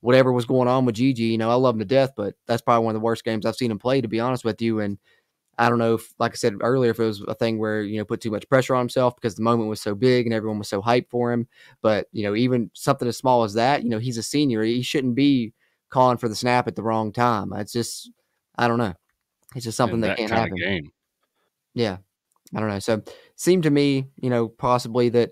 whatever was going on with Gigi. You know, I love him to death, but that's probably one of the worst games I've seen him play, to be honest with you. And I don't know if, like I said earlier, if it was a thing where, you know, put too much pressure on himself because the moment was so big and everyone was so hyped for him. But, you know, even something as small as that, you know, he's a senior. He shouldn't be calling for the snap at the wrong time. It's just, I don't know. It's just something that, that can't happen. Yeah. I don't know. So seemed to me, you know, possibly that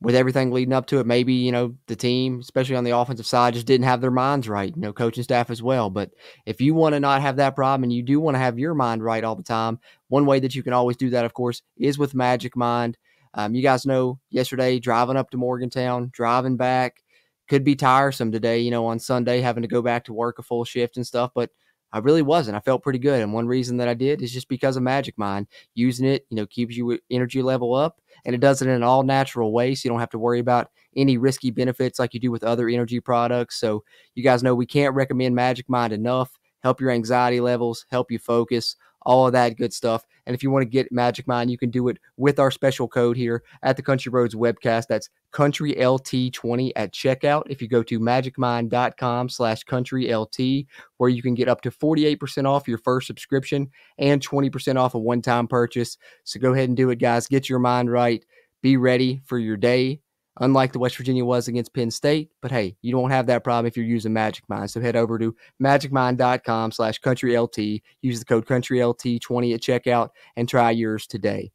with everything leading up to it, maybe, you know, the team, especially on the offensive side, just didn't have their minds right, you know, coaching staff as well. But if you want to not have that problem and you do want to have your mind right all the time, one way that you can always do that, of course, is with Magic Mind. Um, you guys know yesterday driving up to Morgantown, driving back, could be tiresome today, you know, on Sunday, having to go back to work a full shift and stuff. But I really wasn't. I felt pretty good. And one reason that I did is just because of Magic Mind. Using it, you know, keeps your energy level up and it does it in an all natural way. So you don't have to worry about any risky benefits like you do with other energy products. So you guys know we can't recommend Magic Mind enough. Help your anxiety levels, help you focus, all of that good stuff. And if you want to get Magic Mind, you can do it with our special code here at the Country Roads webcast. That's CountryLT20 at checkout. If you go to magicmind.com slash CountryLT, where you can get up to 48% off your first subscription and 20% off a one-time purchase. So go ahead and do it, guys. Get your mind right. Be ready for your day unlike the West Virginia was against Penn State. But hey, you don't have that problem if you're using Magic Mind. So head over to magicmind.com slash countrylt. Use the code countrylt20 at checkout and try yours today.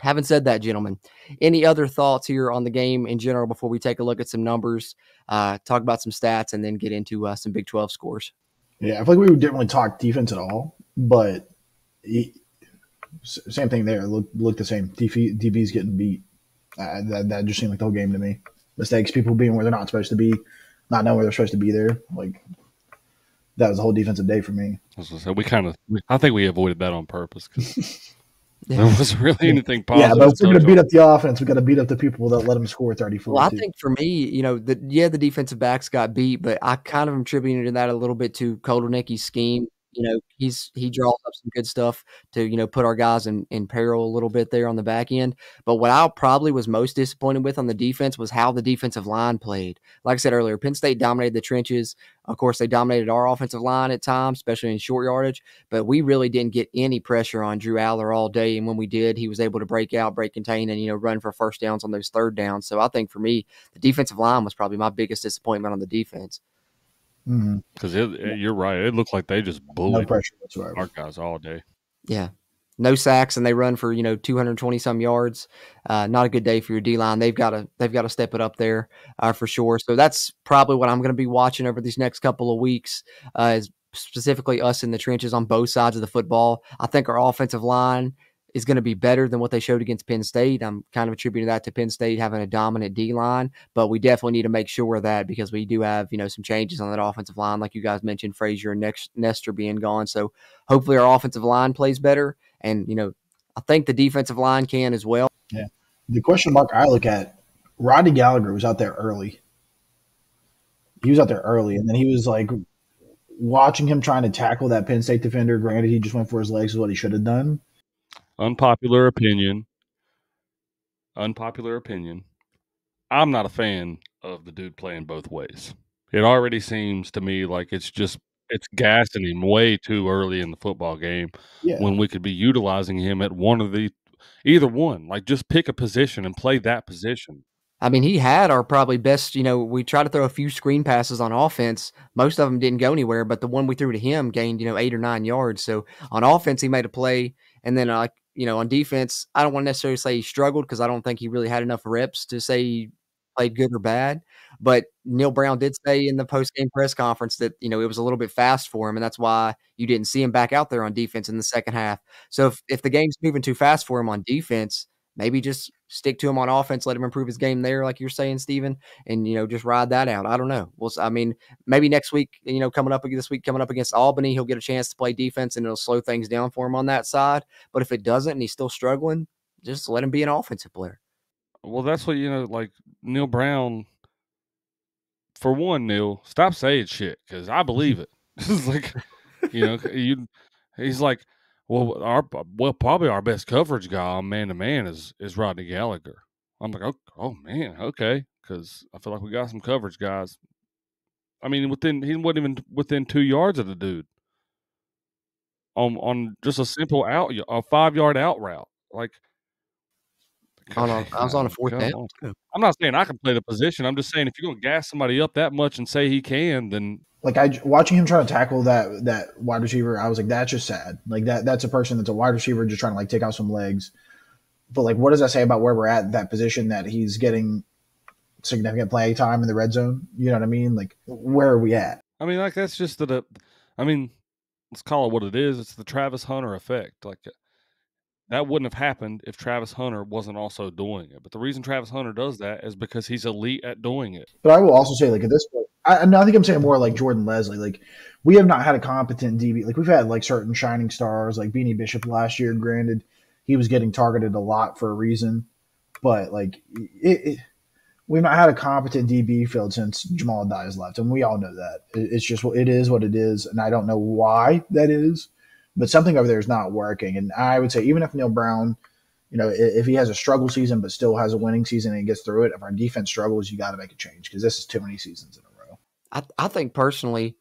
Having said that, gentlemen, any other thoughts here on the game in general before we take a look at some numbers, uh, talk about some stats, and then get into uh, some Big 12 scores? Yeah, I feel like we didn't really talk defense at all, but he, same thing there. Look, look the same. DB, DB's getting beat. Uh, that, that just seemed like the whole game to me. Mistakes, people being where they're not supposed to be, not knowing where they're supposed to be there. Like that was the whole defensive day for me. So we kind of, I think we avoided that on purpose because there wasn't really anything positive. Yeah, but if we're going to beat up the offense, we got to beat up the people that let them score 34. Well, I too. think for me, you know, the yeah, the defensive backs got beat, but I kind of am attributing that a little bit to Kotelnicki's scheme. You know, he's he draws up some good stuff to you know put our guys in, in peril a little bit there on the back end. But what I probably was most disappointed with on the defense was how the defensive line played. Like I said earlier, Penn State dominated the trenches. Of course, they dominated our offensive line at times, especially in short yardage. But we really didn't get any pressure on Drew Allar all day. And when we did, he was able to break out, break contain, and you know run for first downs on those third downs. So I think for me, the defensive line was probably my biggest disappointment on the defense. Because mm-hmm. you're right, it looked like they just bullied no pressure whatsoever. our guys all day. Yeah. No sacks, and they run for you know 220 some yards. Uh, not a good day for your D line. They've got to they've got to step it up there uh, for sure. So that's probably what I'm going to be watching over these next couple of weeks. Uh, is specifically us in the trenches on both sides of the football. I think our offensive line is going to be better than what they showed against Penn State. I'm kind of attributing that to Penn State having a dominant D line, but we definitely need to make sure of that because we do have, you know, some changes on that offensive line, like you guys mentioned, Frazier and Next, Nester being gone. So hopefully our offensive line plays better. And, you know, I think the defensive line can as well. Yeah. The question mark I look at, Rodney Gallagher was out there early. He was out there early, and then he was like watching him trying to tackle that Penn State defender. Granted, he just went for his legs, is what he should have done unpopular opinion. Unpopular opinion. I'm not a fan of the dude playing both ways. It already seems to me like it's just it's gassing him way too early in the football game yeah. when we could be utilizing him at one of the either one. Like just pick a position and play that position. I mean, he had our probably best, you know, we tried to throw a few screen passes on offense. Most of them didn't go anywhere, but the one we threw to him gained, you know, eight or nine yards. So on offense, he made a play. And then, like, you know, on defense, I don't want to necessarily say he struggled because I don't think he really had enough reps to say he played good or bad. But Neal Brown did say in the post game press conference that, you know, it was a little bit fast for him. And that's why you didn't see him back out there on defense in the second half. So if, if the game's moving too fast for him on defense, maybe just stick to him on offense, let him improve his game there, like you're saying, Steven, and you know, just ride that out. I don't know. Well, I mean, maybe next week, you know, coming up this week, coming up against Albany, he'll get a chance to play defense and it'll slow things down for him on that side. But if it doesn't and he's still struggling, just let him be an offensive player. Well, that's what you know, like Neal Brown. For one, Neal, stop saying shit because I believe it. it's like, you know, you. He's like, well, our well probably our best coverage guy on man to man is is Rodney Gallagher. I'm like, oh, oh man, okay, because I feel like we got some coverage guys. I mean, within he wasn't even within two yards of the dude on on just a simple out a five yard out route. Like on a, I was on a fourth Come down. I'm not saying I can play the position. I'm just saying if you're gonna gas somebody up that much and say he can, then like I watching him try to tackle that that wide receiver, I was like, that's just sad. Like that that's a person that's a wide receiver just trying to like take out some legs. But like, what does that say about where we're at in that position that he's getting significant play time in the red zone? You know what I mean? Like, where are we at? I mean, like that's just the. the I mean, let's call it what it is. It's the Travis Hunter effect. Like that wouldn't have happened if Travis Hunter wasn't also doing it. But the reason Travis Hunter does that is because he's elite at doing it. But I will also say, like at this point, I, I think I'm saying more like Jordan Lesley. Like we have not had a competent DB. Like we've had like certain shining stars, like Beanie Bishop last year. Granted, he was getting targeted a lot for a reason, but like it, it we've not had a competent DB field since Jamal Dyes left, and we all know that. It, it's just it is what it is, and I don't know why that is, but something over there is not working. And I would say even if Neal Brown, you know, if he has a struggle season but still has a winning season and gets through it, if our defense struggles, you got to make a change because this is too many seasons in a row. I, I think personally,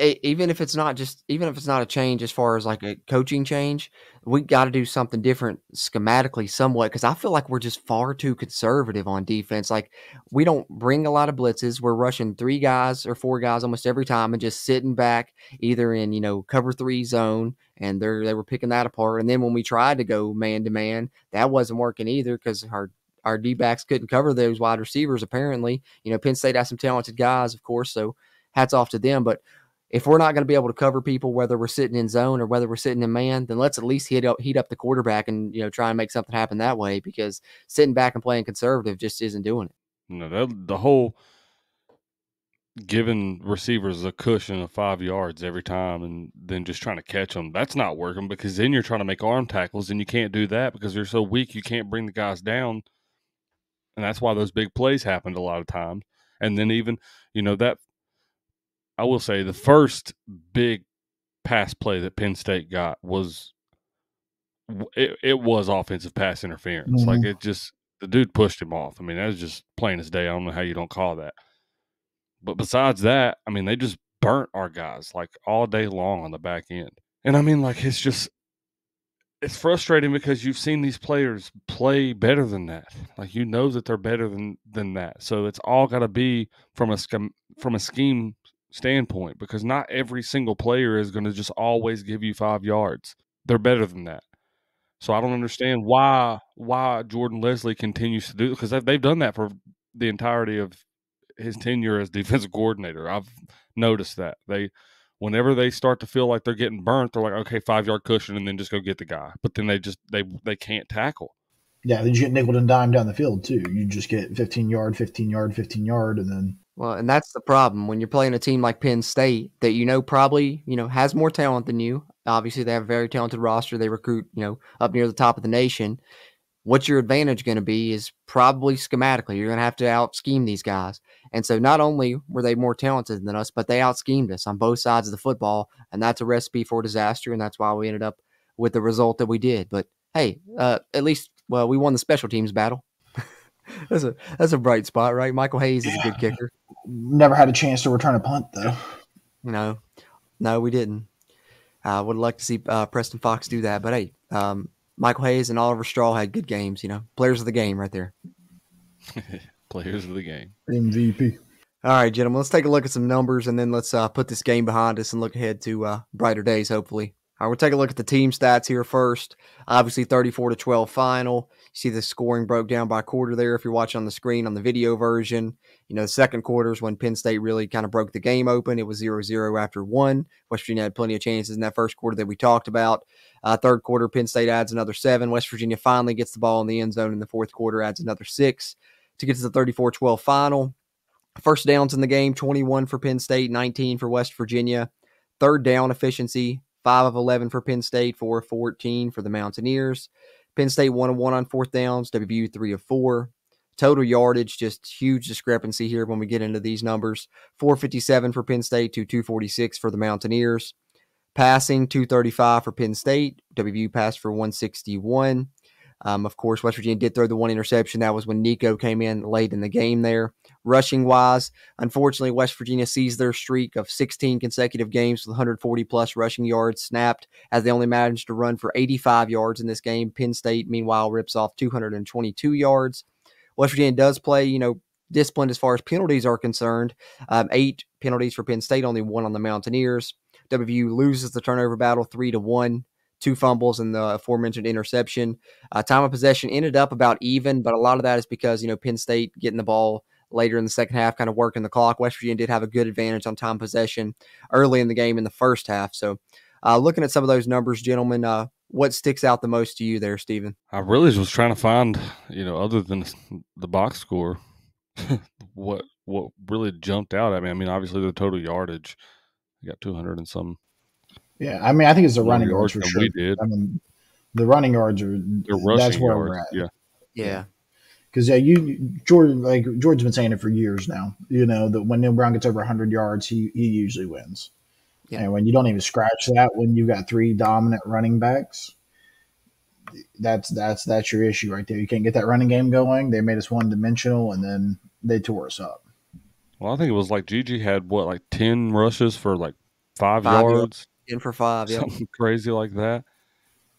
even if it's not just even if it's not a change as far as like a coaching change, we got to do something different schematically somewhat because I feel like we're just far too conservative on defense. Like we don't bring a lot of blitzes. We're rushing three guys or four guys almost every time and just sitting back either in you know cover three zone and they're they were picking that apart. And then when we tried to go man to man, that wasn't working either because our our D backs couldn't cover those wide receivers. Apparently, you know Penn State has some talented guys, of course. So hats off to them. But if we're not going to be able to cover people, whether we're sitting in zone or whether we're sitting in man, then let's at least heat up heat up the quarterback and you know try and make something happen that way. Because sitting back and playing conservative just isn't doing it. Know, that, the whole giving receivers a cushion of five yards every time and then just trying to catch them, that's not working because then you're trying to make arm tackles and you can't do that because you're so weak you can't bring the guys down. And that's why those big plays happened a lot of times. And then even, you know, that I will say the first big pass play that Penn State got was it, it was offensive pass interference. Like mm-hmm. it just the dude pushed him off. I mean, that was just plain as day. I don't know how you don't call that. But besides that, I mean, they just burnt our guys like all day long on the back end. And I mean, like it's just it's frustrating because you've seen these players play better than that. Like you know that they're better than than that. So it's all got to be from a from a scheme standpoint because not every single player is going to just always give you 5 yards. They're better than that. So I don't understand why why Jordan Lesley continues to do because they've, done that for the entirety of his tenure as defensive coordinator. I've noticed that they whenever they start to feel like they're getting burnt, they're like, okay, five yard cushion, and then just go get the guy. But then they just they they can't tackle. Yeah, then you get nickel and dime down the field too. You just get 15 yard, 15 yard, 15 yard, and then Well, and that's the problem when you're playing a team like Penn State that you know probably you know has more talent than you. Obviously, they have a very talented roster. They recruit you know up near the top of the nation. What's your advantage going to be is probably schematically. You're going to have to out scheme these guys. And so not only were they more talented than us, but they out schemed us on both sides of the football. And that's a recipe for disaster. And that's why we ended up with the result that we did. But hey, uh, at least, well, we won the special teams battle. that's a that's a bright spot, right? Michael Hayes is a good kicker. never had a chance to return a punt though. No, no, we didn't. I would like to see uh, Preston Fox do that, but hey, um, Michael Hayes and Oliver Straw had good games. You know, players of the game right there. Players of the game. MVP. All right, gentlemen, let's take a look at some numbers and then let's uh, put this game behind us and look ahead to uh, brighter days, hopefully. All right, we'll take a look at the team stats here first. Obviously, 34 to 12 final. See the scoring broke down by quarter there if you're watching on the screen on the video version. You know, the second quarter is when Penn State really kind of broke the game open. It was 0 0 after one. West Virginia had plenty of chances in that first quarter that we talked about. Uh, third quarter, Penn State adds another seven. West Virginia finally gets the ball in the end zone in the fourth quarter, adds another six to get to the 34 12 final. First downs in the game 21 for Penn State, 19 for West Virginia. Third down efficiency 5 of 11 for Penn State, 4 of 14 for the Mountaineers. Penn State 1 of 1 on fourth downs, WVU 3 of 4. Total yardage, just huge discrepancy here when we get into these numbers 457 for Penn State to 246 for the Mountaineers. Passing 235 for Penn State, WVU passed for 161. Um, of course, West Virginia did throw the one interception. That was when Nico came in late in the game there. Rushing wise, unfortunately, West Virginia sees their streak of 16 consecutive games with 140 plus rushing yards snapped as they only managed to run for 85 yards in this game. Penn State, meanwhile, rips off 222 yards. West Virginia does play, you know, disciplined as far as penalties are concerned. Um, eight penalties for Penn State, only one on the Mountaineers. WVU loses the turnover battle three to one two fumbles and the aforementioned interception. Uh, time of possession ended up about even, but a lot of that is because you know Penn State getting the ball later in the second half, kind of working the clock. West Virginia did have a good advantage on time possession early in the game in the first half. So, uh, looking at some of those numbers, gentlemen, uh, what sticks out the most to you there, Stephen? I really was trying to find, you know, other than the box score, what what really jumped out at me. I mean, obviously the total yardage, you got 200 and some. Yeah, I mean, I think it's the more running yards for sure. We did. I mean, the running yards are Their that's where yards. we're at. Yeah. Yeah. Because yeah, you Jordan like Jordan's been saying it for years now. You know that when Neal Brown gets over 100 yards, he he usually wins. Yeah. And when you don't even scratch that, when you've got three dominant running backs, that's that's that's your issue right there. You can't get that running game going. They made us one dimensional, and then they tore us up. Well, I think it was like Gigi had what, like 10 rushes for like five, Five yards. yards, In for five. Yeah. something crazy like that.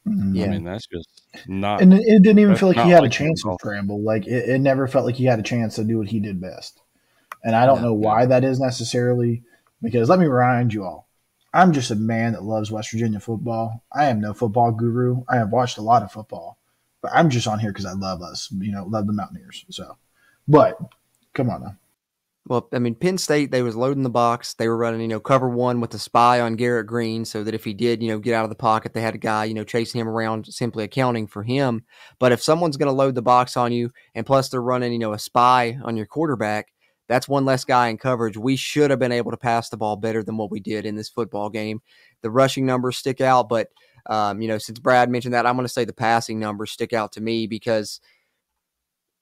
Yeah. I mean, that's just not. And it, it didn't even feel like he had like a chance to scramble. Like it, it never felt like he had a chance to do what he did best. And I don't No. know why that is necessarily, because let me remind you all, I'm just a man that loves West Virginia football. I am no football guru. I have watched a lot of football, but I'm just on here because I love us, you know, love the Mountaineers. So, but come on now. Well, I mean, Penn State, they was loading the box. They were running, you know, cover one with a spy on Garrett Greene so that if he did, you know, get out of the pocket, they had a guy, you know, chasing him around, simply accounting for him. But if someone's going to load the box on you and plus they're running, you know, a spy on your quarterback, that's one less guy in coverage. We should have been able to pass the ball better than what we did in this football game. The rushing numbers stick out, but, um, you know, since Brad mentioned that, I'm going to say the passing numbers stick out to me because –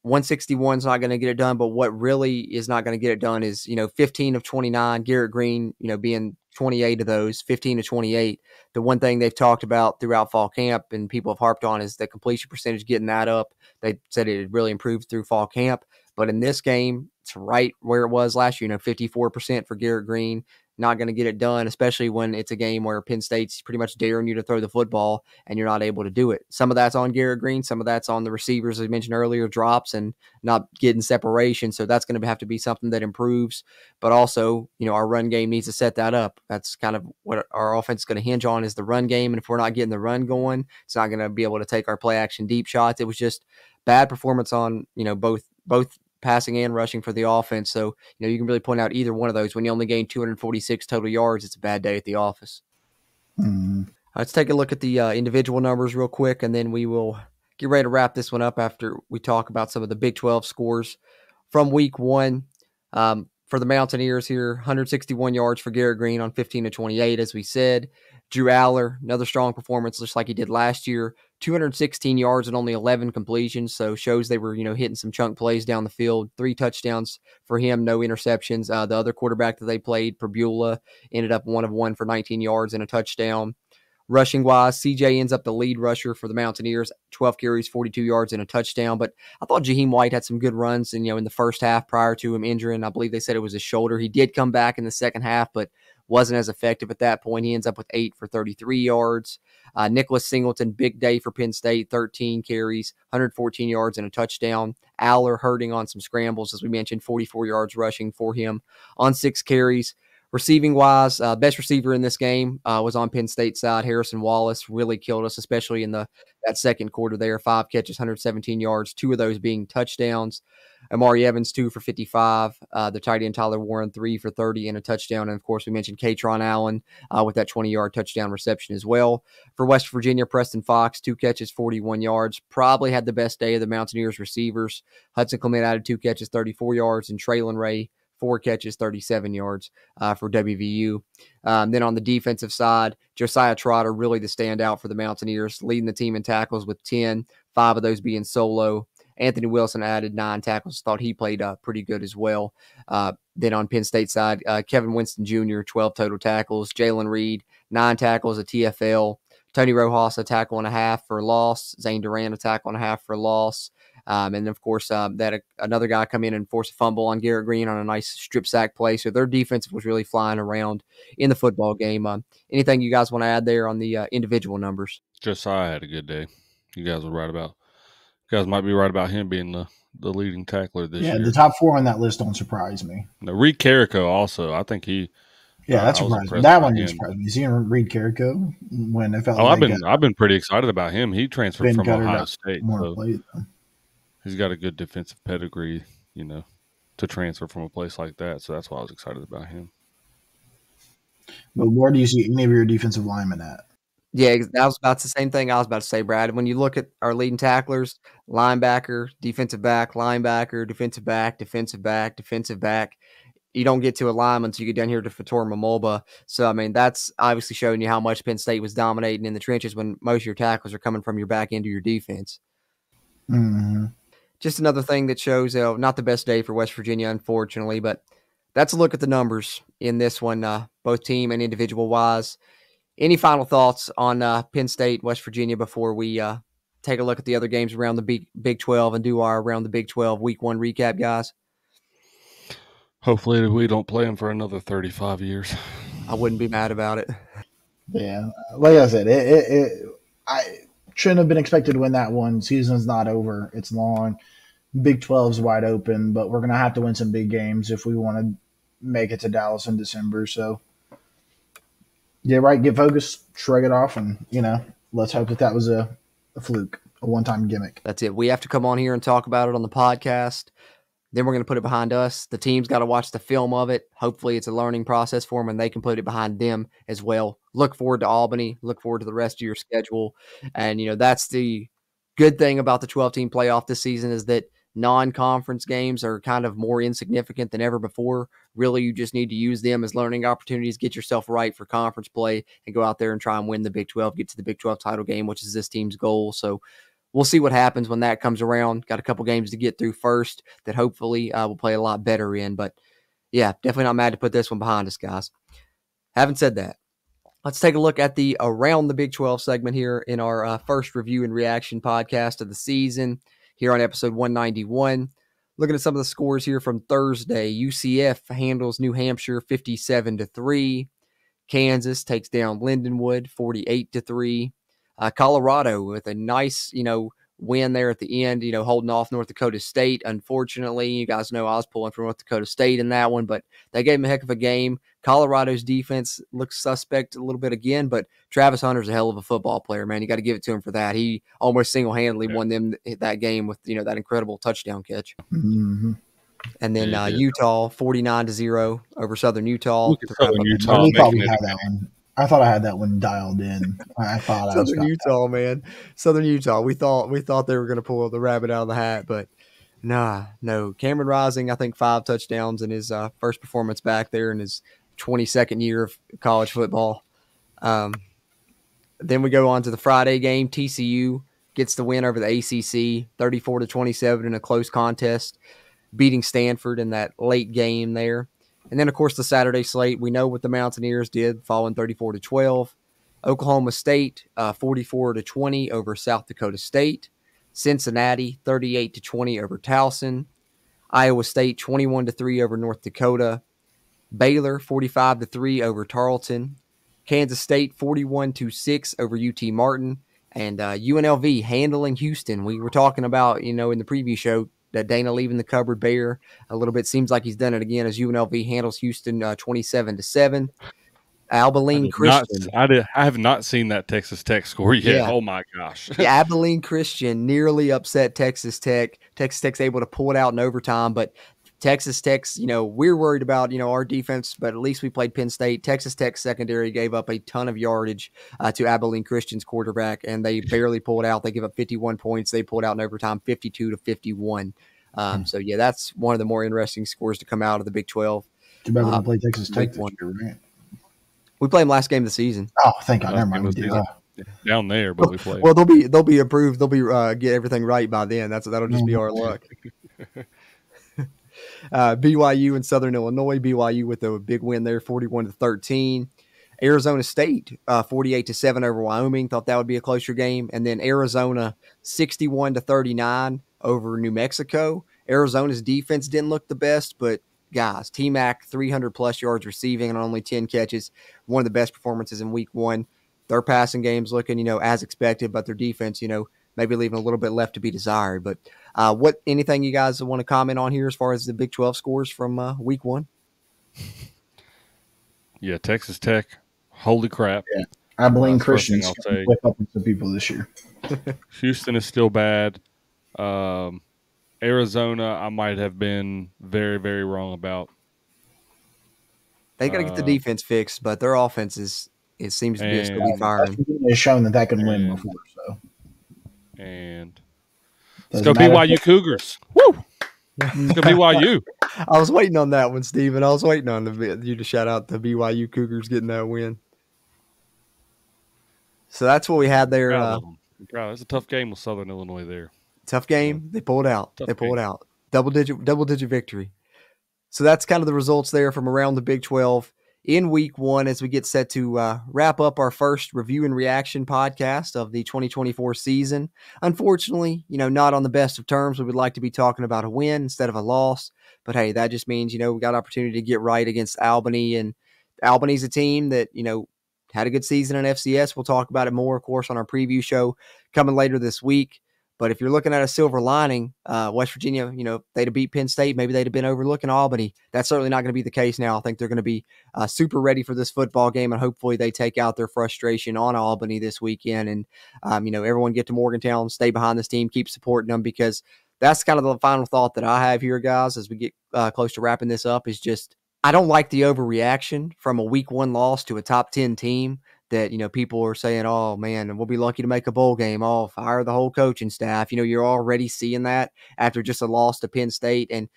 161 is not going to get it done, but what really is not going to get it done is, you know, 15 of 29, Garrett Greene, you know, being 28 of those, 15 to 28. The one thing they've talked about throughout fall camp and people have harped on is the completion percentage getting that up. They said it had really improved through fall camp, but in this game, it's right where it was last year, you know, 54% for Garrett Greene. Not going to get it done, especially when it's a game where Penn State's pretty much daring you to throw the football and you're not able to do it. Some of that's on Garrett Greene, some of that's on the receivers, as I mentioned earlier, drops and not getting separation. So that's going to have to be something that improves. But also, you know, our run game needs to set that up. That's kind of what our offense is going to hinge on is the run game. And if we're not getting the run going, it's not going to be able to take our play action deep shots. It was just bad performance on, you know, both both passing and rushing for the offense. So, you know, you can really point out either one of those. When you only gain 246 total yards, it's a bad day at the office. Mhm. Let's take a look at the uh, individual numbers real quick, and then we will get ready to wrap this one up after we talk about some of the Big 12 scores from week one. Um, for the Mountaineers here, 161 yards for Garrett Greene on 15 to 28, as we said. Drew Allar, another strong performance, just like he did last year. 216 yards and only 11 completions, so shows they were, you know, hitting some chunk plays down the field. Three touchdowns for him, no interceptions. Uh, the other quarterback that they played, Pribula, ended up one of one for 19 yards and a touchdown. Rushing wise, CJ ends up the lead rusher for the Mountaineers, 12 carries, 42 yards, and a touchdown. But I thought Jahiem White had some good runs, and you know, in the first half prior to him injuring, I believe they said it was his shoulder. He did come back in the second half, but wasn't as effective at that point. He ends up with eight for 33 yards. Uh, Nicholas Singleton, big day for Penn State, 13 carries, 114 yards, and a touchdown. Allar hurting on some scrambles, as we mentioned, 44 yards rushing for him on six carries. Receiving wise, uh, best receiver in this game uh, was on Penn State side. Harrison Wallace really killed us, especially in the that second quarter. There, five catches, 117 yards, two of those being touchdowns. Omari Evans two for 55. Uh, the tight end Tyler Warren three for 30 and a touchdown. And of course, we mentioned Kaytron Allen uh, with that 20 yard touchdown reception as well. For West Virginia, Preston Fox two catches, 41 yards. Probably had the best day of the Mountaineers receivers. Hudson Clement added two catches, 34 yards, and Traylon Ray four catches, 37 yards uh, for WVU. Um, then on the defensive side, Josiah Trotter really the standout for the Mountaineers, leading the team in tackles with 10, five of those being solo. Anthony Wilson added nine tackles. Thought he played uh, pretty good as well. Uh, then on Penn State side, uh, Kevin Winston Jr., 12 total tackles. Jaylen Reed, nine tackles, a TFL. Tony Rojas a tackle and a half for loss. Zane Durant a tackle and a half for loss. Um, and of course, um, that uh, another guy come in and force a fumble on Garrett Greene on a nice strip sack play. So their defense was really flying around in the football game. Um, anything you guys want to add there on the uh, individual numbers? Just I had a good day. You guys were right about. You guys might be right about him being the, the leading tackler this yeah, year. the top four on that list don't surprise me. Now, Reed Carrico also. I think he. Yeah, uh, that I was surprised me. impressed That by one did him. surprise me. Seeing Reed Carrico when it felt Oh, like I've been got I've been pretty excited about him. He transferred from Cutter Ohio State, more so play. though. He's got a good defensive pedigree. You know, to transfer from a place like that. So that's why I was excited about him. But where do you see any of your defensive linemen at? Yeah, that was about the same thing I was about to say, Brad. When you look at our leading tacklers, linebacker, defensive back, linebacker, defensive back, defensive back, defensive back, you don't get to a lineman until you get down here to Fatorma Mulbah. So, I mean, that's obviously showing you how much Penn State was dominating in the trenches when most of your tackles are coming from your back end of your defense. hmm Just another thing that shows uh, not the best day for West Virginia, unfortunately, but that's a look at the numbers in this one, uh, both team and individual wise. Any final thoughts on uh, Penn State, West Virginia before we uh, take a look at the other games around the Big, Big 12 and do our around the Big 12 week one recap, guys? Hopefully, we don't play them for another thirty-five years. I wouldn't be mad about it. Yeah, like I said, it, it, it I shouldn't have been expected to win that one. Season's not over; it's long. Big 12's wide open, but we're gonna have to win some big games if we want to make it to Dallas in December. So, yeah, right. Get focused, shrug it off, and you know, let's hope that that was a, a fluke, a one-time gimmick. That's it. We have to come on here and talk about it on the podcast. Then we're going to put it behind us. The team's got to watch the film of it. Hopefully, it's a learning process for them and they can put it behind them as well. Look forward to Albany. Look forward to the rest of your schedule. And, you know, that's the good thing about the 12 team playoff this season is that non conference games are kind of more insignificant than ever before. Really, you just need to use them as learning opportunities, get yourself right for conference play, and go out there and try and win the Big 12, get to the Big 12 title game, which is this team's goal. So, we'll see what happens when that comes around. Got a couple games to get through first that hopefully uh, we'll play a lot better in. But yeah, definitely not mad to put this one behind us, guys. Having said that, let's take a look at the Around the Big 12 segment here in our uh, first review and reaction podcast of the season here on episode 191. Looking at some of the scores here from Thursday, UCF handles New Hampshire 57 to 3. Kansas takes down Lindenwood 48 to 3 uh, Colorado with a nice, you know, win there at the end, you know, holding off North Dakota State. Unfortunately, you guys know I was pulling for North Dakota State in that one, but they gave him a heck of a game. Colorado's defense looks suspect a little bit again, but Travis Hunter's a hell of a football player, man. You got to give it to him for that. He almost single handedly Yeah. won them that game with, you know, that incredible touchdown catch. Mm-hmm. And then Yeah, uh. Utah, 49 to 0 over Southern Utah. Look at Southern up Utah. I really we making had that one. I thought I had that one dialed in. I thought I was Southern Utah, man. Southern Utah. We thought we thought they were going to pull the rabbit out of the hat, but nah, no. Cameron Rising, I think five touchdowns in his uh, first performance back there in his 22nd year of college football. Um, then we go on to the Friday game. TCU gets the win over the ACC, 34 to 27 in a close contest, beating Stanford in that late game there. And then, of course, the Saturday slate. We know what the Mountaineers did, falling 34 to 12. Oklahoma State, uh, 44 to 20 over South Dakota State. Cincinnati, 38 to 20 over Towson. Iowa State, 21 to 3 over North Dakota. Baylor, 45 to 3 over Tarleton. Kansas State, 41 to 6 over UT Martin. And uh, UNLV handling Houston. We were talking about, you know, in the preview show that Dana leaving the cupboard bare a little bit. Seems like he's done it again as UNLV handles Houston uh, 27 to 7. Abilene Not, Christian. I did. I have not seen that Texas Tech score yet. Yeah. Oh my gosh! Yeah, Abilene Christian nearly upset Texas Tech. Texas Tech's able to pull it out in overtime, but Texas Tech's, you know, we're worried about, you know, our defense, but at least we played Penn State. Texas Tech secondary gave up a ton of yardage uh, to Abilene Christian's quarterback, and they barely pulled out. They give up 51 points. They pulled out in overtime 52 to 51. Um, so, yeah, that's one of the more interesting scores to come out of the Big 12. Too bad we Uh, don't play Texas Tech this one. year, right? We play them last game of the season. Oh, thank God. Last Never mind. game We of the did. season. Oh, Down there, but we played. Well, they'll be they'll be approved. They'll be uh, get everything right by then. That's that'll just be our luck. uh, BYU and Southern Illinois. BYU with a big win there, forty-one to thirteen. Arizona State, uh, 48 to 7 over Wyoming. Thought that would be a closer game. And then Arizona, 61 to 39 over New Mexico. Arizona's defense didn't look the best, but guys, T Mac, 300 plus yards receiving and only 10 catches. One of the best performances in week one. Their passing game's looking, you know, as expected, but their defense, you know, maybe leaving a little bit left to be desired. But uh, what anything you guys want to comment on here as far as the Big 12 scores from uh, week one? Yeah, Texas Tech. Holy crap. Yeah. I blame That's the first thing Christians I'll whip up with some people this year. Houston is still bad. Um, Arizona, I might have been very, very wrong about. They got to get the Uh, defense fixed, but their offense is it seems to be still be And- firing. It's shown that that can win before. So And it's Doesn't going to be matter. BYU Cougars. Woo! It's going to be BYU. I was waiting on that one, Steven. I was waiting on the, you to shout out the BYU Cougars getting that win. So that's what we had there. Proud Uh, of 'em. I'm. It's a tough game with Southern Illinois there. tough game. They pulled out. Tough they pulled game. out. Double digit double digit victory. So that's kind of the results there from around the Big 12 in week one as we get set to uh, wrap up our first review and reaction podcast of the 2024 season. Unfortunately, you know, not on the best of terms. We would like to be talking about a win instead of a loss. But hey, that just means, you know, we got opportunity to get right against Albany. And Albany's a team that, you know, had a good season in FCS. We'll talk about it more, of course, on our preview show coming later this week. But if you're looking at a silver lining, uh, West Virginia, you know, they'd have beat Penn State, maybe they'd have been overlooking Albany. That's certainly not going to be the case now. I think they're going to be uh, super ready for this football game, and hopefully they take out their frustration on Albany this weekend. And um, you know, everyone get to Morgantown, stay behind this team, keep supporting them because that's kind of the final thought that I have here, guys, as we get uh, close to wrapping this up. Is just I don't like the overreaction from a week one loss to a top ten team that you know people are saying, "Oh man, we'll be lucky to make a bowl game." Oh, fire the whole coaching staff. You know, you're already seeing that after just a loss to Penn State, and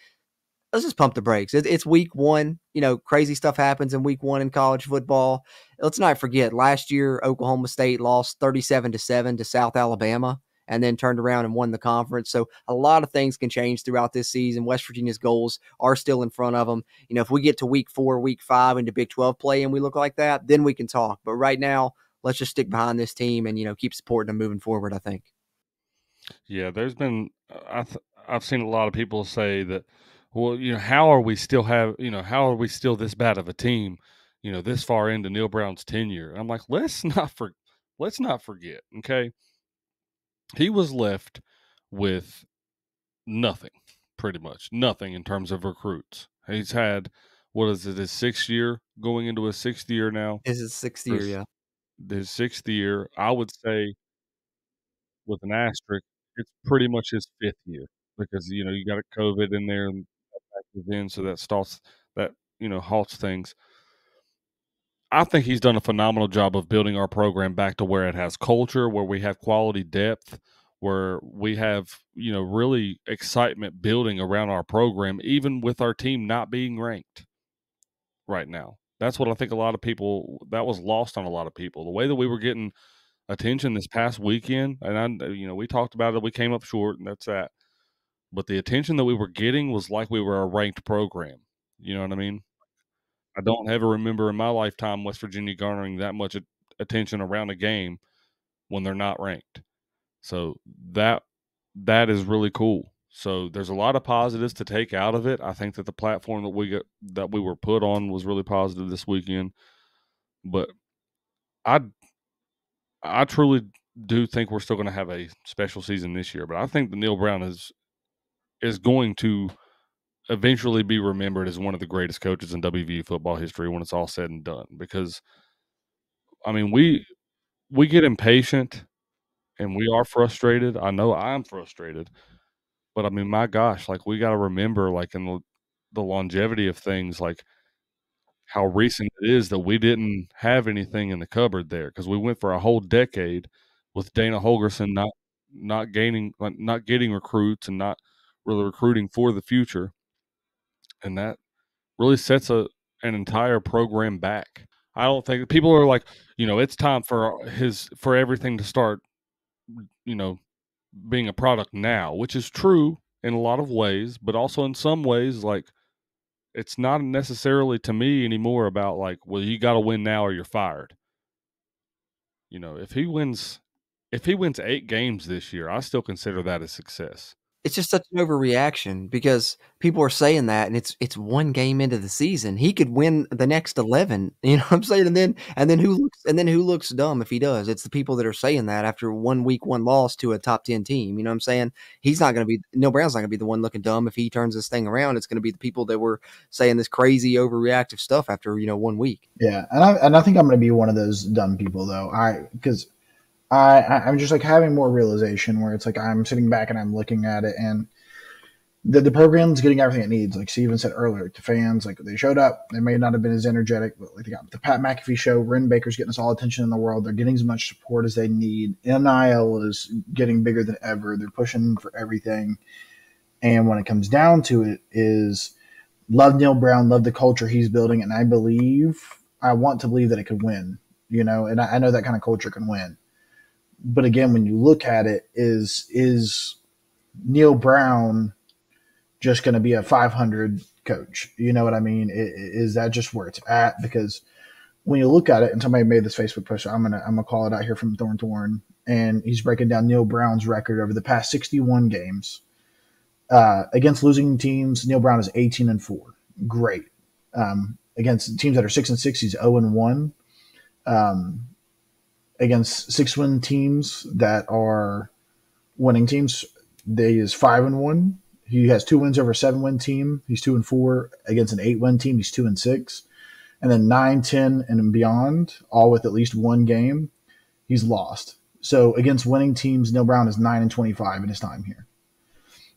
let's just pump the brakes. It, it's week one. You know, crazy stuff happens in week one in college football. Let's not forget last year Oklahoma State lost 37 to seven to South Alabama. And then turned around and won the conference. So a lot of things can change throughout this season. West Virginia's goals are still in front of them you know, if we get to week four, week five into Big 12 play and we look like that, then we can talk. But right now, let's just stick behind this team and, you know, keep supporting them moving forward, I think. Yeah, there's been I th- I've seen a lot of people say that well, you know, how are we still have, you know, how are we still this bad of a team, you know, this far into Neal Brown's tenure? I'm like, let's not for let's not forget, okay? He was left with nothing, pretty much. Nothing in terms of recruits. He's had what is it, his sixth year going into his sixth year now? Is sixth year, yeah. his sixth year. I would say, with an asterisk, it's pretty much his fifth year because you know you got a COVID in there and in, so that starts that you know halts things. I think he's done a phenomenal job of building our program back to where it has culture, where we have quality depth, where we have you know really excitement building around our program, even with our team not being ranked right now. That's what I think a lot of people that was lost on a lot of people. The way that we were getting attention this past weekend, and I, you know, we talked about it, we came up short, and that's that. But the attention that we were getting was like we were a ranked program. You know what I mean? I don't ever remember in my lifetime West Virginia garnering that much attention around a game when they're not ranked. So that that is really cool. So there's a lot of positives to take out of it. I think that the platform that we got that we were put on was really positive this weekend. But I I truly do think we're still going to have a special season this year. But I think that Neal Brown is is going to eventually be remembered as one of the greatest coaches in WVU football history when it's all said and done. Because I mean, we we get impatient and we are frustrated. I know I'm frustrated, but I mean, my gosh, like we got to remember, like in the the longevity of things, like how recent it is that we didn't have anything in the cupboard there because we went for a whole decade with Dana Holgorsen not not gaining like, not getting recruits and not really recruiting for the future and that really sets a an entire program back. I don't think people are like, you know, it's time for his for everything to start you know being a product now, which is true in a lot of ways, but also in some ways like it's not necessarily to me anymore about like, well, you got to win now or you're fired. You know, if he wins, if he wins eight games this year, I still consider that a success it's just such an overreaction because people are saying that and it's it's one game into the season. He could win the next 11, you know what I'm saying? And then and then who looks and then who looks dumb if he does? It's the people that are saying that after one week one loss to a top 10 team, you know what I'm saying? He's not going to be Neal Brown's not going to be the one looking dumb if he turns this thing around. It's going to be the people that were saying this crazy overreactive stuff after, you know, one week. Yeah, and I and I think I'm going to be one of those dumb people though. I cuz I, I'm just like having more realization where it's like I'm sitting back and I'm looking at it and the, the program's getting everything it needs. Like Steven said earlier, to fans, like they showed up. They may not have been as energetic, but like they got the Pat McAfee show. Wren Baker's getting us all attention in the world. They're getting as much support as they need. NIL is getting bigger than ever. They're pushing for everything. And when it comes down to it, is love Neal Brown, love the culture he's building, and I believe I want to believe that it could win. You know, and I, I know that kind of culture can win but again, when you look at it, is is Neal Brown just going to be a 500 coach? You know what I mean? Is that just where it's at? Because when you look at it, and somebody made this Facebook post, I'm gonna I'm gonna call it out here from Thorn Thorn, and he's breaking down Neal Brown's record over the past 61 games uh, against losing teams. Neal Brown is 18 and four, great. Um, against teams that are six and six, he's 0 and one. Um, against six win teams that are winning teams. They is five and one. He has two wins over a seven win team. He's two and four against an eight win team. He's two and six. And then nine, 10, and beyond, all with at least one game, he's lost. So against winning teams, Neal Brown is nine and 25 in his time here.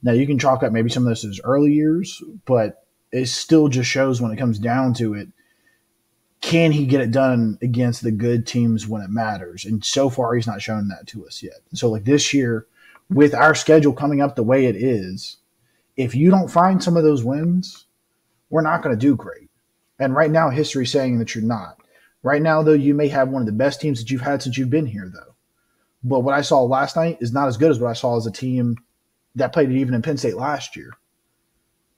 Now you can chalk up maybe some of this as early years, but it still just shows when it comes down to it can he get it done against the good teams when it matters? And so far, he's not shown that to us yet. So, like this year, with our schedule coming up the way it is, if you don't find some of those wins, we're not going to do great. And right now, history is saying that you're not. Right now, though, you may have one of the best teams that you've had since you've been here, though. But what I saw last night is not as good as what I saw as a team that played it even in Penn State last year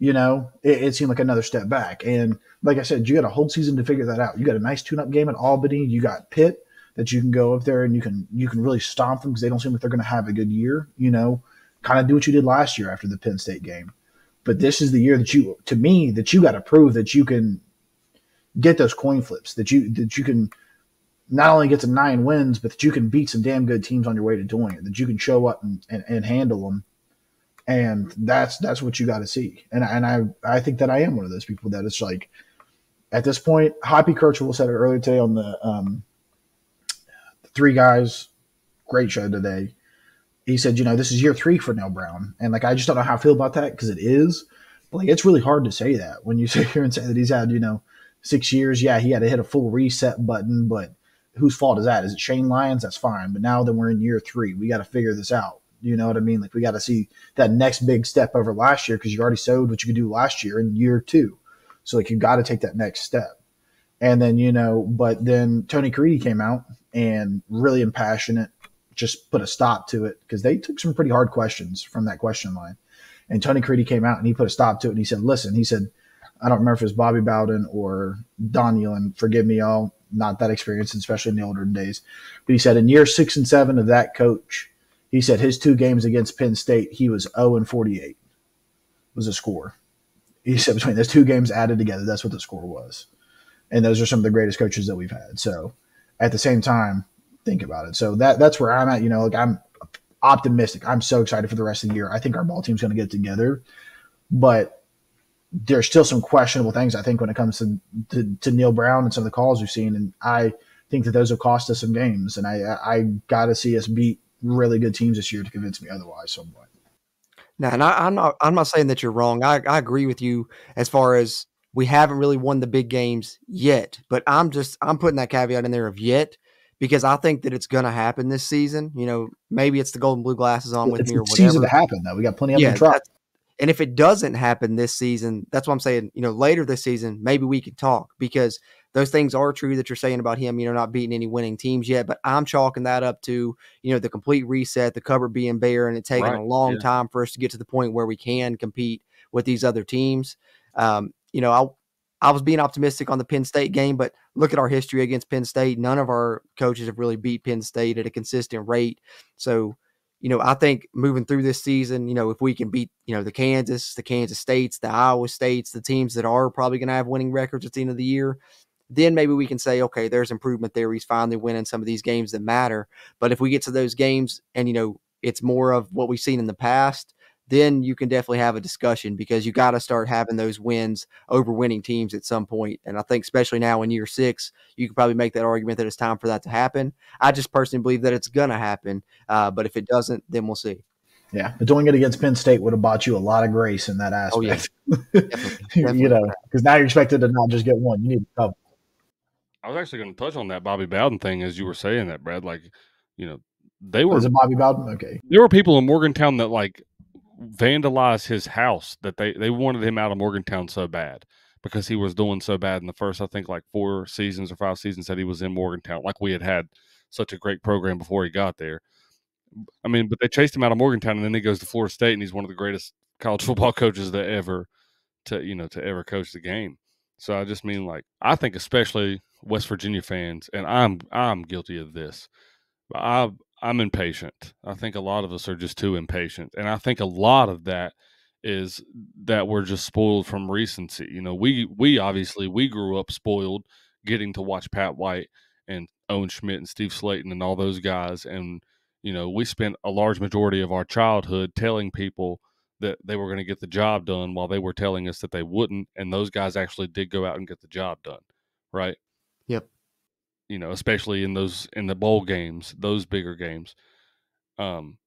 you know, it, it, seemed like another step back. And like I said, you got a whole season to figure that out. You got a nice tune-up game at Albany. You got Pitt that you can go up there and you can you can really stomp them because they don't seem like they're going to have a good year. You know, kind of do what you did last year after the Penn State game. But this is the year that you, to me, that you got to prove that you can get those coin flips. That you that you can not only get to nine wins, but that you can beat some damn good teams on your way to doing it. That you can show up and, and, and handle them and that's that's what you got to see. And and I I think that I am one of those people that it's like at this point, Hoppy Kercheval said it earlier today on the um, three guys, great show today. He said, you know, this is year three for Neal Brown, and like I just don't know how I feel about that because it is. But like it's really hard to say that when you sit here and say that he's had you know six years. Yeah, he had to hit a full reset button, but whose fault is that? Is it Shane Lyons? That's fine. But now that we're in year three, we got to figure this out. You know what I mean? Like we got to see that next big step over last year because you already showed what you could do last year in year two. So like you got to take that next step. And then you know, but then Tony Caridi came out and really impassionate, just put a stop to it because they took some pretty hard questions from that question line. And Tony Caridi came out and he put a stop to it and he said, "Listen," he said, "I don't remember if it was Bobby Bowden or Don and Forgive me, y'all, not that experienced, especially in the older days." But he said, in year six and seven of that coach, he said his two games against Penn State, he was 0 and 48 was a score. He said between those two games added together, that's what the score was. And those are some of the greatest coaches that we've had. So at the same time, think about it. So that that's where I'm at. You know, like I'm optimistic. I'm so excited for the rest of the year. I think our ball team's going to get together, but there's still some questionable things. I think when it comes to, to, to Neal Brown and some of the calls we've seen, and I think that those have cost us some games. And I I got to see us beat really good teams this year to convince me otherwise somewhat. Now, and I, am not I'm not saying that you're wrong. I, I agree with you as far as we haven't really won the big games yet, but I'm just I'm putting that caveat in there of yet because I think that it's going to happen this season. You know, maybe it's the golden blue glasses on with it's me or whatever. Season to happen though. We got plenty of yeah, them And if it doesn't happen this season, that's what I'm saying. You know, later this season, maybe we can talk because those things are true that you're saying about him, you know, not beating any winning teams yet. But I'm chalking that up to, you know, the complete reset, the cupboard being bare, and it taking right. a long yeah. time for us to get to the point where we can compete with these other teams. Um, you know, I I was being optimistic on the Penn State game, but look at our history against Penn State. None of our coaches have really beat Penn State at a consistent rate. So, you know, I think moving through this season, you know, if we can beat, you know, the Kansas, the Kansas States, the Iowa States, the teams that are probably going to have winning records at the end of the year, then maybe we can say, okay, there's improvement there. He's finally winning some of these games that matter. But if we get to those games and, you know, it's more of what we've seen in the past, then you can definitely have a discussion because you got to start having those wins over winning teams at some point. And I think, especially now in year six, you could probably make that argument that it's time for that to happen. I just personally believe that it's going to happen. Uh, but if it doesn't, then we'll see. Yeah, but doing it against Penn State would have bought you a lot of grace in that aspect. Oh, yeah. definitely, definitely. you know, because now you're expected to not just get one; you need a couple. I was actually going to touch on that Bobby Bowden thing as you were saying that, Brad. Like, you know, they oh, were. Was it Bobby Bowden? Okay. There were people in Morgantown that like vandalized his house that they they wanted him out of Morgantown so bad because he was doing so bad in the first I think like four seasons or five seasons that he was in Morgantown like we had had such a great program before he got there. I mean, but they chased him out of Morgantown and then he goes to Florida State and he's one of the greatest college football coaches that ever to you know to ever coach the game. So I just mean like I think especially West Virginia fans and I'm I'm guilty of this. I I'm impatient. I think a lot of us are just too impatient. And I think a lot of that is that we're just spoiled from recency. You know, we we obviously we grew up spoiled getting to watch Pat White and Owen Schmitt and Steve Slaton and all those guys and you know, we spent a large majority of our childhood telling people that they were going to get the job done while they were telling us that they wouldn't and those guys actually did go out and get the job done, right? Yep you know, especially in those in the bowl games, those bigger games. Um,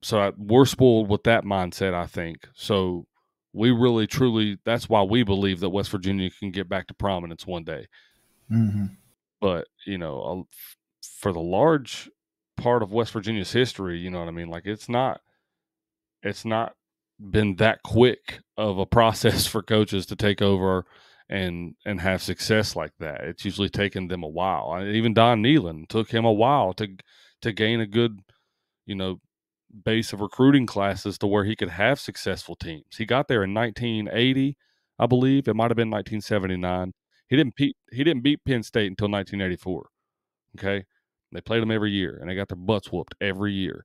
so I, we're spoiled with that mindset, I think. So we really, truly, that's why we believe that West Virginia can get back to prominence one day. Mm-hmm. But you know, for the large part of West Virginia's history, you know what I mean. Like it's not, it's not been that quick of a process for coaches to take over and and have success like that. It's usually taken them a while. I, even Don Nehlen took him a while to to gain a good, you know, base of recruiting classes to where he could have successful teams. He got there in 1980, I believe. It might have been 1979. He didn't beat he didn't beat Penn State until 1984. Okay, they played them every year, and they got their butts whooped every year.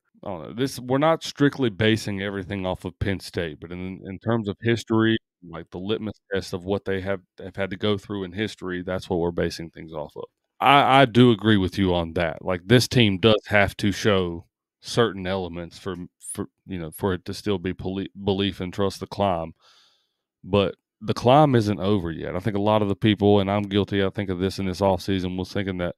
This we're not strictly basing everything off of Penn State, but in in terms of history like the litmus test of what they have have had to go through in history. That's what we're basing things off of. I, I do agree with you on that. Like this team does have to show certain elements for for you know for it to still be poli- belief and trust the climb, but the climb isn't over yet. I think a lot of the people, and I'm guilty. I think of this in this off season was thinking that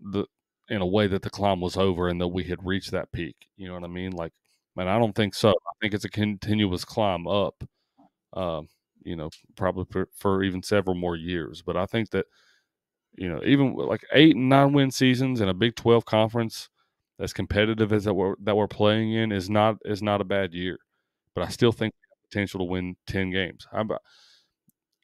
the in a way that the climb was over and that we had reached that peak. You know what I mean? Like, man, I don't think so. I think it's a continuous climb up uh, you know, probably for, for, even several more years. But I think that, you know, even like eight and nine win seasons in a Big Twelve conference as competitive as that we're that we're playing in is not is not a bad year. But I still think potential to win ten games. I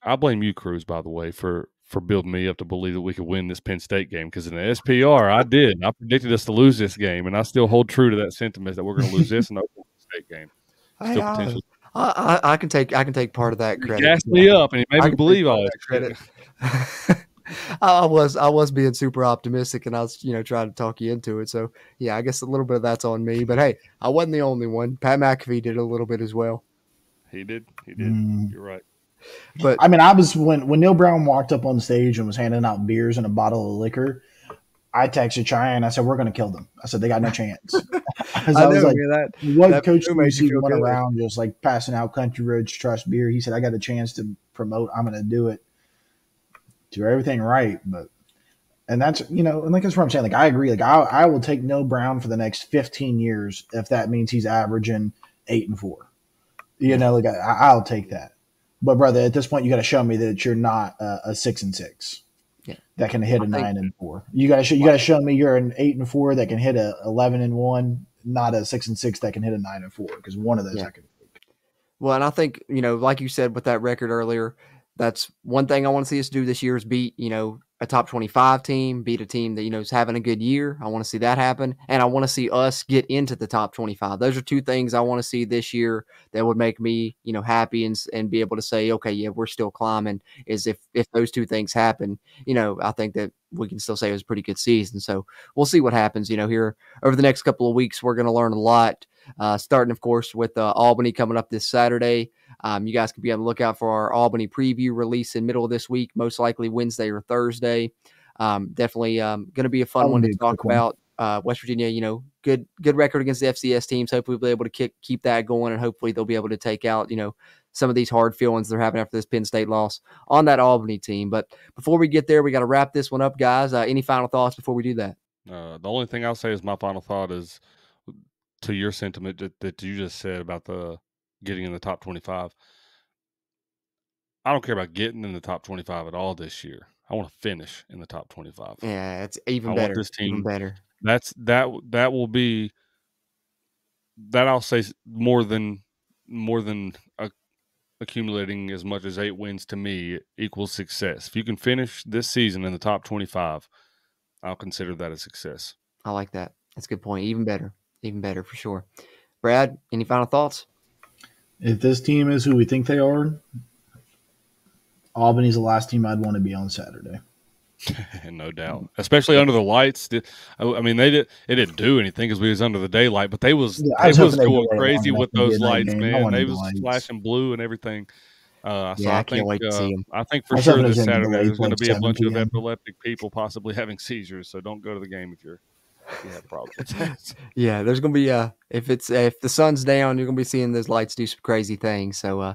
I blame you, Cruz, by the way, for for building me up to believe that we could win this Penn State game because in the SPR I did. I predicted us to lose this game, and I still hold true to that sentiment that we're going to lose this in the State game. Still I, potential. I, I, can take I can take part of that credit. He gassed me up, and he made me believe all that credit. I was I was being super optimistic, and I was you know trying to talk you into it. So yeah, I guess a little bit of that's on me. But hey, I wasn't the only one. Pat McAfee did a little bit as well. He did. He did. Mm. You're right. But I mean, I was when when Neal Brown walked up on stage and was handing out beers and a bottle of liquor. I texted Cheyenne. I said, "We're going to kill them." I said, "They got no chance." I, I was like, that, "What that coach do you went around just like passing out Country Roads Trust beer?" He said, "I got a chance to promote. I'm going to do it. Do everything right." But and that's you know, and like that's what I'm saying. Like I agree. Like I, I will take no Brown for the next 15 years if that means he's averaging eight and four. You know, like I, I'll take that. But brother, at this point, you got to show me that you're not a, a six and six that can hit a nine and four. You got to you to show me you're an eight and four that can hit a eleven and one, not a six and six that can hit a nine and four. Because one of those yeah. I can. Well, and I think you know, like you said with that record earlier, that's one thing I want to see us do this year is beat you know a top 25 team, beat a team that, you know, is having a good year. I want to see that happen. And I want to see us get into the top 25. Those are two things I want to see this year that would make me, you know, happy and, and be able to say, okay, yeah, we're still climbing. Is if, if those two things happen, you know, I think that we can still say it was a pretty good season. So we'll see what happens, you know, here over the next couple of weeks. We're going to learn a lot, uh, starting, of course, with uh, Albany coming up this Saturday. Um, you guys can be on the lookout for our Albany preview release in middle of this week, most likely Wednesday or Thursday. Um, definitely um, going to be a fun one to talk about. Uh, West Virginia, you know, good good record against the FCS teams. Hopefully, we'll be able to kick, keep that going, and hopefully they'll be able to take out, you know, some of these hard feelings they're having after this Penn State loss on that Albany team. But before we get there, we got to wrap this one up, guys. Uh, any final thoughts before we do that? Uh, the only thing I'll say is my final thought is to your sentiment that, that you just said about the getting in the top twenty-five. I don't care about getting in the top 25 at all this year. I want to finish in the top 25. Yeah, it's even I better. this team even better. That's that that will be that I'll say more than more than a, accumulating as much as 8 wins to me equals success. If you can finish this season in the top 25, I'll consider that a success. I like that. That's a good point. Even better. Even better for sure. Brad, any final thoughts? If this team is who we think they are, Albany's the last team I'd want to be on Saturday. no doubt, especially under the lights. I mean, they did it didn't do anything because we was under the daylight, but they was yeah, was, was going crazy with those lights, man. They was lights. flashing blue and everything. Uh, so yeah, I, I think uh, I think for sure this Saturday there's going to be a bunch PM. of epileptic people possibly having seizures. So don't go to the game if you're have problems. yeah, there's to be uh if it's if the sun's down, you're to be seeing those lights do some crazy things. So uh,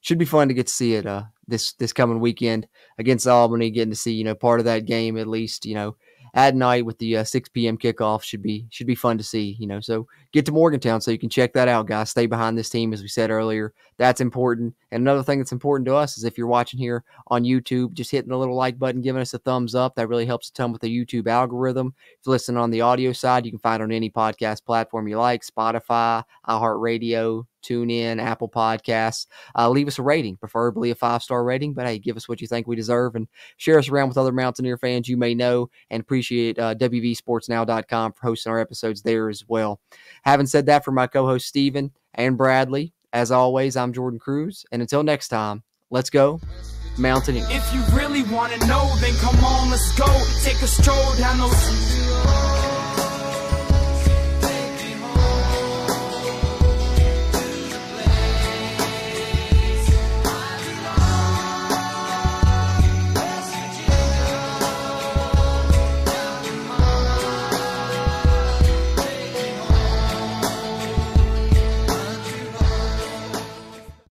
should be fun to get to see it uh, this this coming weekend against Albany. Getting to see you know part of that game at least you know at night with the uh, 6 p.m. kickoff should be should be fun to see. You know, so get to Morgantown so you can check that out, guys. Stay behind this team, as we said earlier. That's important. And another thing that's important to us is if you're watching here on YouTube, just hitting the little like button, giving us a thumbs up. That really helps a ton with the YouTube algorithm. If you're listening on the audio side, you can find on any podcast platform you like, Spotify, iHeartRadio, tune in, Apple Podcasts. Uh, leave us a rating, preferably a five star rating, but hey, give us what you think we deserve and share us around with other Mountaineer fans you may know and appreciate uh, WVSportsNow.com for hosting our episodes there as well. Having said that, for my co host Steven and Bradley, as always, I'm Jordan Cruz. And until next time, let's go. Mountaineer. If you really want to know, then come on, let's go. Take a stroll down those